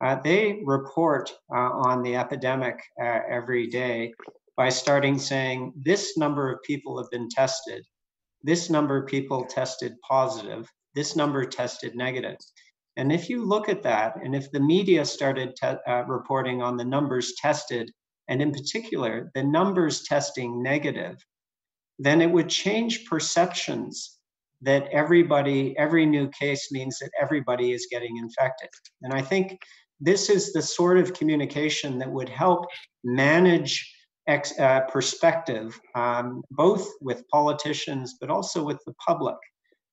Speaker 3: uh, they report uh, on the epidemic uh, every day by starting saying this number of people have been tested, this number of people tested positive, this number tested negative. And if you look at that, and if the media started te- uh, reporting on the numbers tested and in particular, the numbers testing negative, then it would change perceptions that everybody, every new case means that everybody is getting infected. And I think this is the sort of communication that would help manage ex, uh, perspective, um, both with politicians, but also with the public.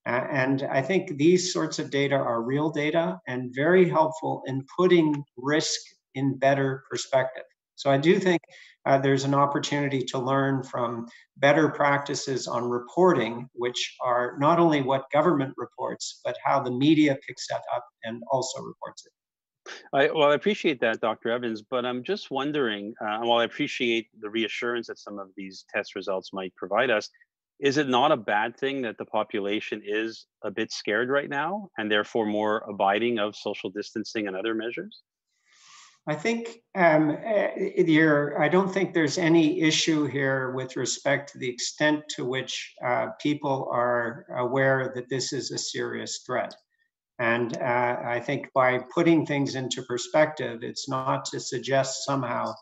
Speaker 3: Uh, and I think these sorts of data are real data and very helpful in putting risk in better perspective. So I do think uh, there's an opportunity to learn from better practices on reporting, which are not only what government reports, but how the media picks that up and also reports it.
Speaker 1: I, well, I appreciate that, Dr. Evans, but I'm just wondering, uh, while I appreciate the reassurance that some of these test results might provide us, is it not a bad thing that the population is a bit scared right now and therefore more abiding of social distancing and other measures?
Speaker 3: I think um, uh, I don't think there's any issue here with respect to the extent to which uh, people are aware that this is a serious threat. And uh, I think by putting things into perspective, it's not to suggest somehow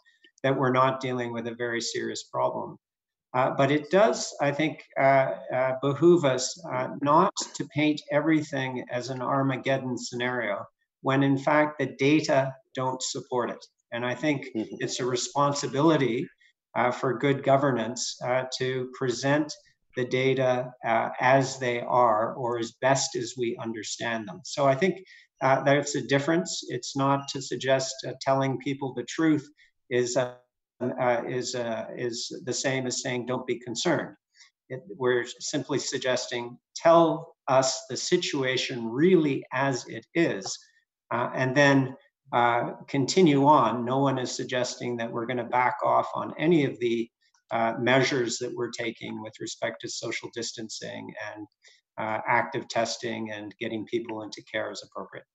Speaker 3: that we're not dealing with a very serious problem. Uh, but it does, I think, uh, uh behoove us uh, not to paint everything as an Armageddon scenario when in fact the data don't support it. And I think mm-hmm. it's a responsibility uh, for good governance to present the data uh, as they are or as best as we understand them. So I think uh, that's a difference. It's not to suggest uh, telling people the truth is uh, uh, is uh, is the same as saying don't be concerned. It, we're simply suggesting tell us the situation really as it is, and then continue on. No one is suggesting that we're going to back off on any of the uh, measures that we're taking with respect to social distancing and uh, active testing and getting people into care as appropriate.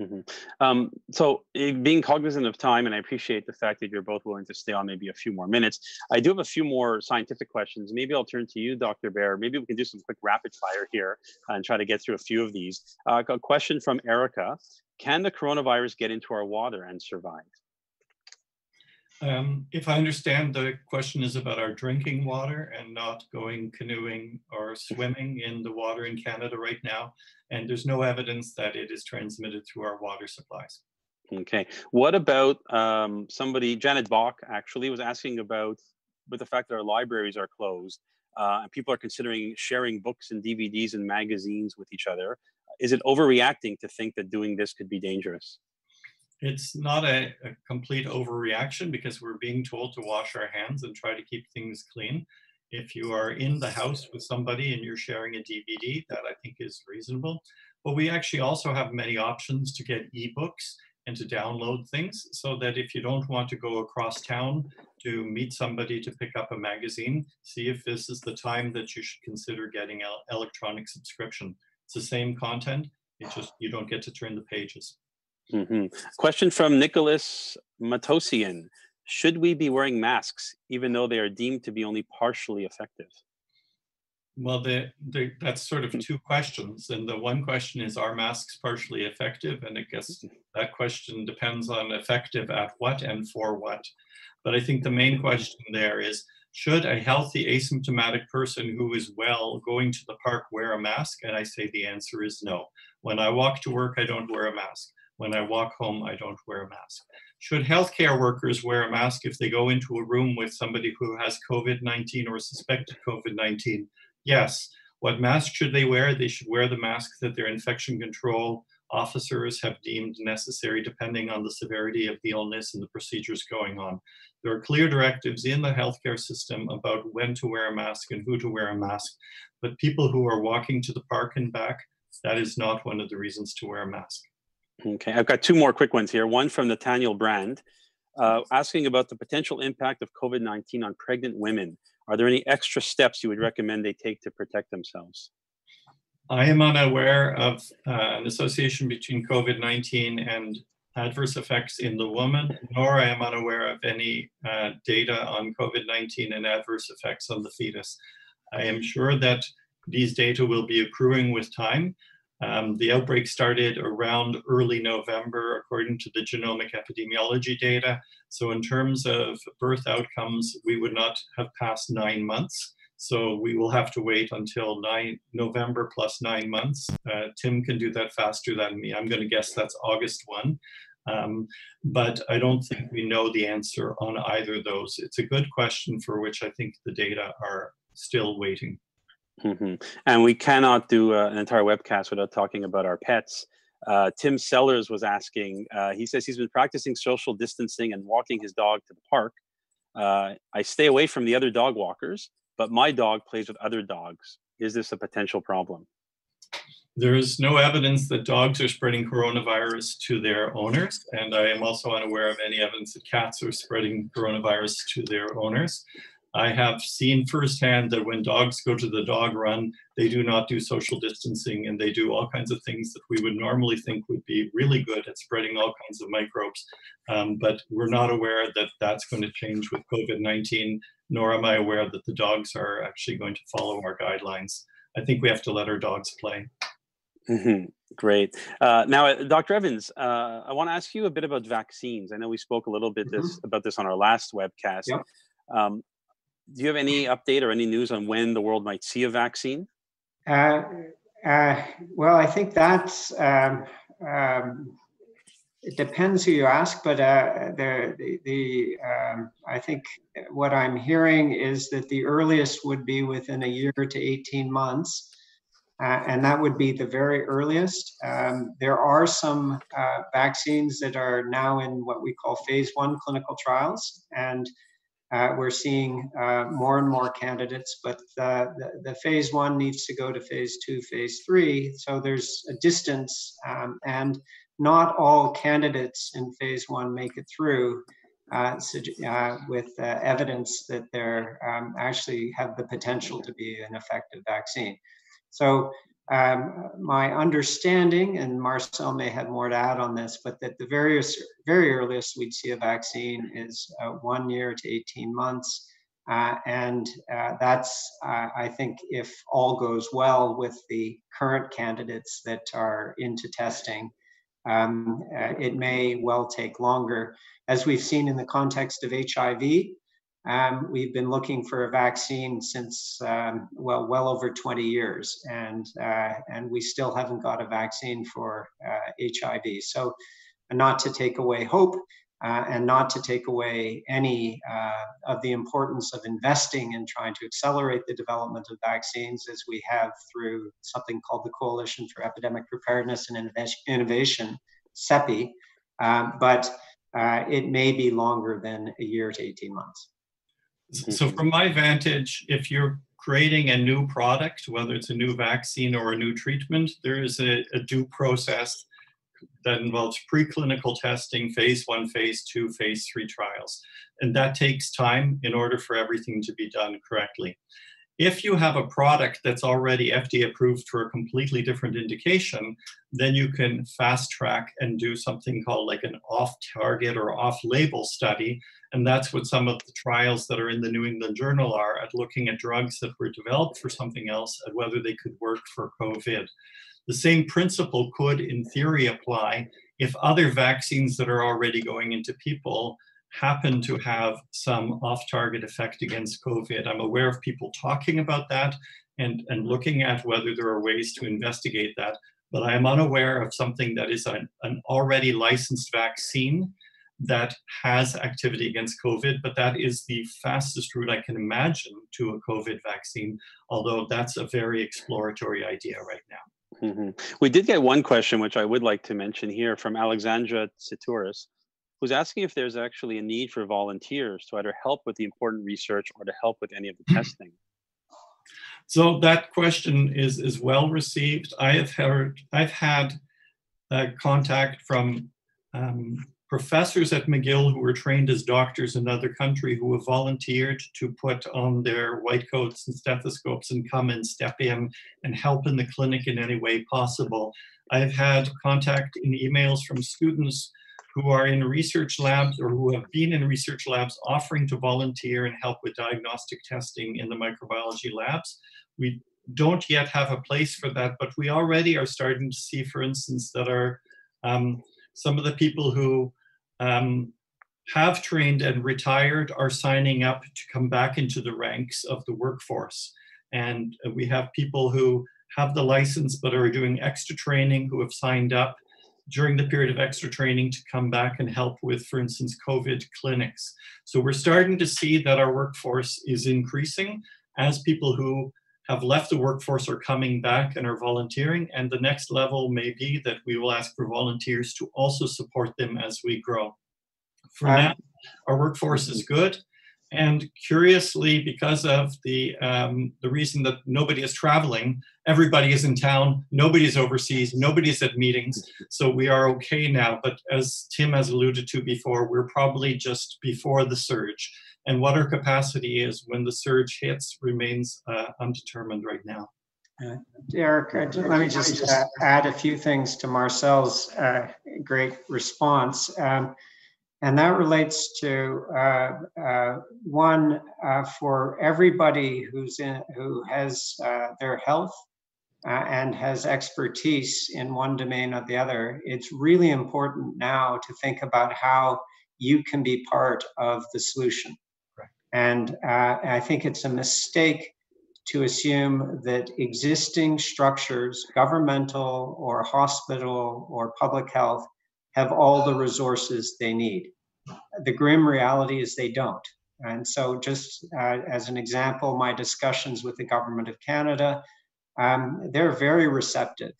Speaker 1: Mm-hmm. Um, so, eh, being cognizant of time, and I appreciate the fact that you're both willing to stay on maybe a few more minutes. I do have a few more scientific questions. Maybe I'll turn to you, Dr. Behr. Maybe we can do some quick rapid fire here and try to get through a few of these. Uh, a question from Erica Can the coronavirus get into our water and survive?
Speaker 2: Um, if I understand, the question is about our drinking water and not going canoeing or swimming in the water in Canada right now. And there's no evidence that it is transmitted through our water supplies.
Speaker 1: Okay. What about um, somebody, Janet Bach actually was asking about with the fact that our libraries are closed uh, and people are considering sharing books and DVDs and magazines with each other. Is it overreacting to think that doing this could be dangerous?
Speaker 2: It's not a, a, complete overreaction because we're being told to wash our hands and try to keep things clean. If you are in the house with somebody and you're sharing a DVD, that I think is reasonable. But we actually also have many options to get ebooks and to download things so that if you don't want to go across town to meet somebody to pick up a magazine, see if this is the time that you should consider getting an electronic subscription. It's the same content, it just you don't get to turn the pages.
Speaker 1: Mm-hmm. Question from Nicholas Matosian. Should we be wearing masks even though they are deemed to be only partially effective?
Speaker 2: Well, the, the, that's sort of mm-hmm. two questions. And the one question is Are masks partially effective? And I guess mm-hmm. that question depends on effective at what and for what. But I think the main mm-hmm. question there is Should a healthy asymptomatic person who is well going to the park wear a mask? And I say the answer is no. When I walk to work, I don't wear a mask. When I walk home, I don't wear a mask. Should healthcare workers wear a mask if they go into a room with somebody who has COVID 19 or suspected COVID 19? Yes. What mask should they wear? They should wear the mask that their infection control officers have deemed necessary depending on the severity of the illness and the procedures going on. There are clear directives in the healthcare system about when to wear a mask and who to wear a mask. But people who are walking to the park and back, that is not one of the reasons to wear a mask.
Speaker 1: Okay, I've got two more quick ones here. One from Nathaniel Brand, uh, asking about the potential impact of COVID 19 on pregnant women. Are there any extra steps you would recommend they take to protect themselves?
Speaker 2: I am unaware of uh, an association between COVID 19 and adverse effects in the woman, nor I am unaware of any uh, data on COVID 19 and adverse effects on the fetus. I am sure that these data will be accruing with time. Um, the outbreak started around early November, according to the genomic epidemiology data. So, in terms of birth outcomes, we would not have passed nine months. So, we will have to wait until nine, November plus nine months. Uh, Tim can do that faster than me. I'm going to guess that's August 1. Um, but I don't think we know the answer on either of those. It's a good question for which I think the data are still waiting.
Speaker 1: Mm-hmm. And we cannot do uh, an entire webcast without talking about our pets. Uh, Tim Sellers was asking, uh, he says he's been practicing social distancing and walking his dog to the park. Uh, I stay away from the other dog walkers, but my dog plays with other dogs. Is this a potential problem?
Speaker 2: There is no evidence that dogs are spreading coronavirus to their owners, and I am also unaware of any evidence that cats are spreading coronavirus to their owners. I have seen firsthand that when dogs go to the dog run, they do not do social distancing and they do all kinds of things that we would normally think would be really good at spreading all kinds of microbes. Um, but we're not aware that that's going to change with COVID 19, nor am I aware that the dogs are actually going to follow our guidelines. I think we have to let our dogs play.
Speaker 1: Mm-hmm. Great. Uh, now, uh, Dr. Evans, uh, I want to ask you a bit about vaccines. I know we spoke a little bit this, mm-hmm. about this on our last webcast. Yep. Um, do you have any update or any news on when the world might see a vaccine?
Speaker 3: Uh, uh, well, I think that's um, um, it depends who you ask, but uh, the the, the um, I think what I'm hearing is that the earliest would be within a year to 18 months uh, and that would be the very earliest. Um, there are some uh, vaccines that are now in what we call phase one clinical trials, and uh, we're seeing uh, more and more candidates, but the, the, the, phase one needs to go to phase two, phase three. So there's a distance, um, and not all candidates in phase one make it through. Uh, uh, with evidence that they um, actually have the potential to be an effective vaccine. So um, my understanding, and Marcel may have more to add on this, but that the various, very earliest we'd see a vaccine is uh, one year to 18 months. Uh, and uh, that's, uh, I think, if all goes well with the current candidates that are into testing, um, uh, it may well take longer. As we've seen in the context of HIV, um, we've been looking for a vaccine since um, well, well over 20 years, and uh, and we still haven't got a vaccine for uh, HIV. So, not to take away hope, uh, and not to take away any uh, of the importance of investing in trying to accelerate the development of vaccines, as we have through something called the Coalition for Epidemic Preparedness and Innovation, CEPI. Um, but uh, it may be longer than a year to 18 months.
Speaker 2: So, mm-hmm. from my vantage, if you're creating a new product, whether it's a new vaccine or a new treatment, there is a, a due process that involves preclinical testing, phase one, phase two, phase three trials. And that takes time in order for everything to be done correctly. If you have a product that's already FDA approved for a completely different indication, then you can fast track and do something called like an off target or off label study. And that's what some of the trials that are in the New England Journal are at looking at drugs that were developed for something else and whether they could work for COVID. The same principle could, in theory, apply if other vaccines that are already going into people happen to have some off target effect against COVID. I'm aware of people talking about that and, and looking at whether there are ways to investigate that, but I am unaware of something that is an, an already licensed vaccine that has activity against COVID, but that is the fastest route I can imagine to a COVID vaccine, although that's a very exploratory idea right now.
Speaker 1: Mm-hmm. We did get one question, which I would like to mention here from Alexandra Tsitouris who's asking if there's actually a need for volunteers to either help with the important research or to help with any of the testing.
Speaker 2: So that question is is well received. I have heard I've had uh, contact from um, professors at McGill who were trained as doctors in another country who have volunteered to put on their white coats and stethoscopes and come and step in and help in the clinic in any way possible. I've had contact in emails from students who are in research labs or who have been in research labs offering to volunteer and help with diagnostic testing in the microbiology labs. We don't yet have a place for that, but we already are starting to see, for instance, that are um, some of the people who um, have trained and retired are signing up to come back into the ranks of the workforce. And we have people who have the license but are doing extra training who have signed up during the period of extra training to come back and help with, for instance, COVID clinics. So we're starting to see that our workforce is increasing as people who have left the workforce are coming back and are volunteering. And the next level may be that we will ask for volunteers to also support them as we grow. For now, our workforce is good. And curiously, because of the um, the reason that nobody is traveling, everybody is in town, nobody is overseas, nobody is at meetings, so we are okay now. But as Tim has alluded to before, we're probably just before the surge, and what our capacity is when the surge hits remains uh, undetermined right now.
Speaker 3: Uh, uh, let me just uh, add a few things to Marcel's uh, great response. Um, and that relates to uh, uh, one uh, for everybody who's in who has uh, their health uh, and has expertise in one domain or the other. It's really important now to think about how you can be part of the solution. Right. And uh, I think it's a mistake to assume that existing structures, governmental or hospital or public health, have all the resources they need. The grim reality is they don't. And so, just uh, as an example, my discussions with the Government of Canada, um, they're very receptive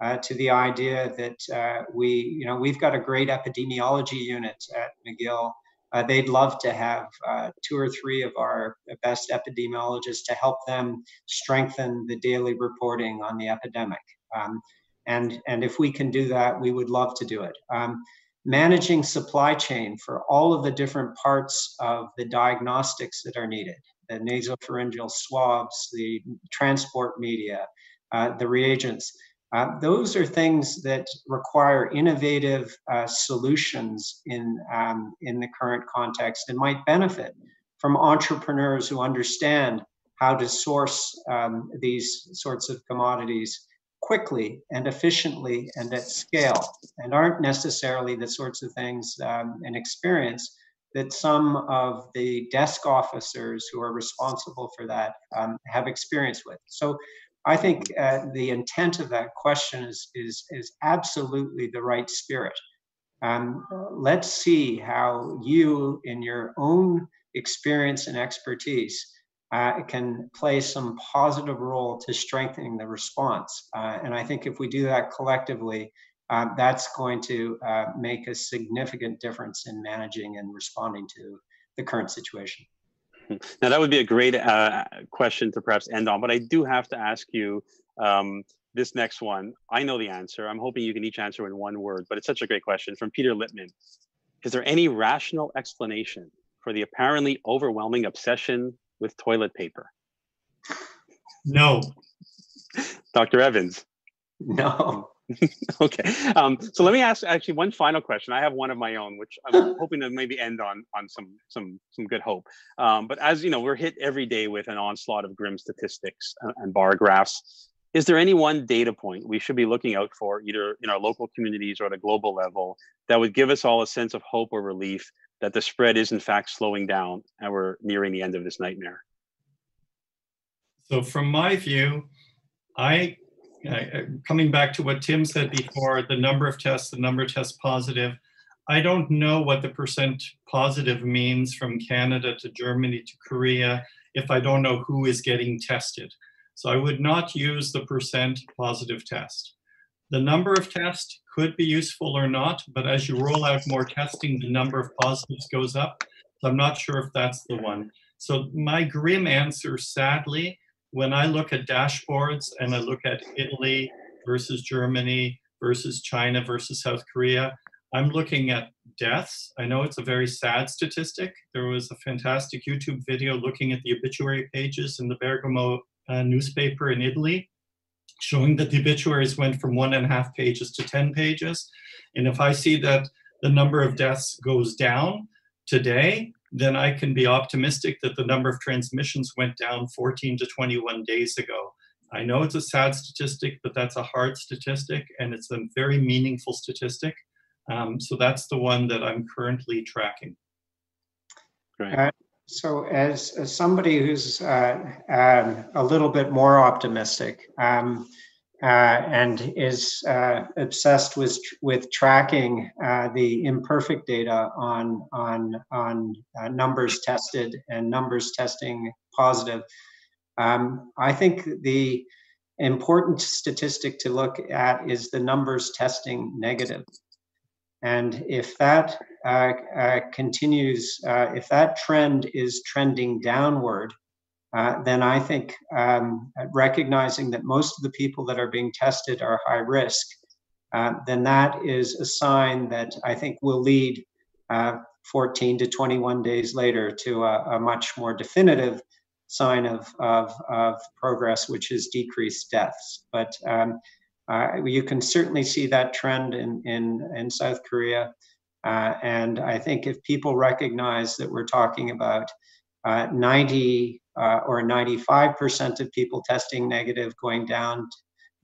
Speaker 3: uh, to the idea that uh, we, you know, we've got a great epidemiology unit at McGill. Uh, they'd love to have uh, two or three of our best epidemiologists to help them strengthen the daily reporting on the epidemic. Um, and, and if we can do that, we would love to do it. Um, managing supply chain for all of the different parts of the diagnostics that are needed the nasopharyngeal swabs, the transport media, uh, the reagents. Uh, those are things that require innovative uh, solutions in, um, in the current context and might benefit from entrepreneurs who understand how to source um, these sorts of commodities quickly and efficiently and at scale and aren't necessarily the sorts of things um, and experience that some of the desk officers who are responsible for that um, have experience with. So I think uh, the intent of that question is, is, is absolutely the right spirit. Um, let's see how you, in your own experience and expertise, uh, can play some positive role to strengthening the response. Uh, and I think if we do that collectively, uh, that's going to uh, make a significant difference in managing and responding to the current situation.
Speaker 1: Now, that would be a great uh, question to perhaps end on, but I do have to ask you um, this next one. I know the answer. I'm hoping you can each answer in one word, but it's such a great question from Peter Lippman. Is there any rational explanation for the apparently overwhelming obsession with toilet paper?
Speaker 2: No.
Speaker 1: Dr. Evans?
Speaker 3: No. (laughs)
Speaker 1: okay. Um, so let me ask actually one final question. I have one of my own, which I'm (laughs) hoping to maybe end on on some some some good hope. Um, but as you know, we're hit every day with an onslaught of grim statistics and, and bar graphs. Is there any one data point we should be looking out for, either in our local communities or at a global level, that would give us all a sense of hope or relief that the spread is in fact slowing down and we're nearing the end of this nightmare?
Speaker 2: So, from my view, I uh, coming back to what Tim said before, the number of tests, the number of tests positive. I don't know what the percent positive means from Canada to Germany to Korea if I don't know who is getting tested. So I would not use the percent positive test. The number of tests could be useful or not, but as you roll out more testing, the number of positives goes up. So I'm not sure if that's the one. So my grim answer, sadly, when I look at dashboards and I look at Italy versus Germany versus China versus South Korea, I'm looking at deaths. I know it's a very sad statistic. There was a fantastic YouTube video looking at the obituary pages in the Bergamo uh, newspaper in Italy, showing that the obituaries went from one and a half pages to 10 pages. And if I see that the number of deaths goes down today, then I can be optimistic that the number of transmissions went down 14 to 21 days ago. I know it's a sad statistic, but that's a hard statistic and it's a very meaningful statistic. Um, so that's the one that I'm currently tracking.
Speaker 3: Right. Uh, so, as, as somebody who's uh, um, a little bit more optimistic, um, uh, and is uh, obsessed with with tracking uh, the imperfect data on on on uh, numbers tested and numbers testing positive. Um, I think the important statistic to look at is the numbers testing negative. And if that continues, uh, if that trend is trending downward, uh, then I think um, recognizing that most of the people that are being tested are high risk, uh, then that is a sign that I think will lead uh, 14 to 21 days later to a, a much more definitive sign of, of, of, progress, which is decreased deaths. But um, uh, you can certainly see that trend in, in, in South Korea. Uh, and I think if people recognize that we're talking about uh, 90 uh, or 95% of people testing negative going down,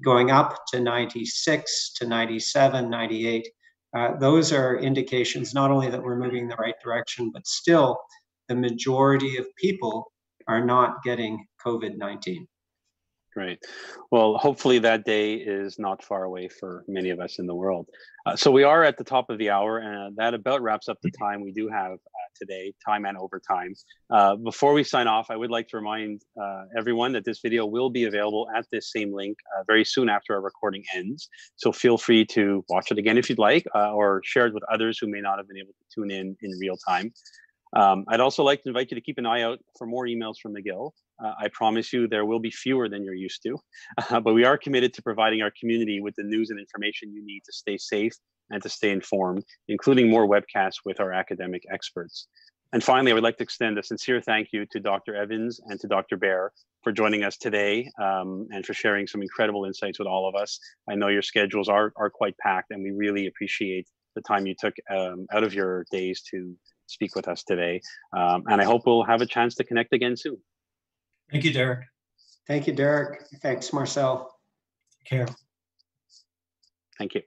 Speaker 3: going up to 96 to 97, 98, uh, those are indications not only that we're moving in the right direction, but still the majority of people are not getting COVID 19.
Speaker 1: Great. Well, hopefully that day is not far away for many of us in the world. Uh, so we are at the top of the hour, and that about wraps up the time we do have uh, today, time and overtime. Uh, before we sign off, I would like to remind uh, everyone that this video will be available at this same link uh, very soon after our recording ends. So feel free to watch it again if you'd like, uh, or share it with others who may not have been able to tune in in real time. Um, I'd also like to invite you to keep an eye out for more emails from McGill. Uh, I promise you there will be fewer than you're used to, uh, (laughs) but we are committed to providing our community with the news and information you need to stay safe and to stay informed, including more webcasts with our academic experts. And finally, I would like to extend a sincere thank you to Dr. Evans and to Dr. Behr for joining us today um, and for sharing some incredible insights with all of us. I know your schedules are, are quite packed and we really appreciate the time you took um, out of your days to speak with us today. Um, and I hope we'll have a chance to connect again soon.
Speaker 2: Thank you, Derek.
Speaker 3: Thank you, Derek. Thanks, Marcel.
Speaker 2: Take care.
Speaker 1: Thank you.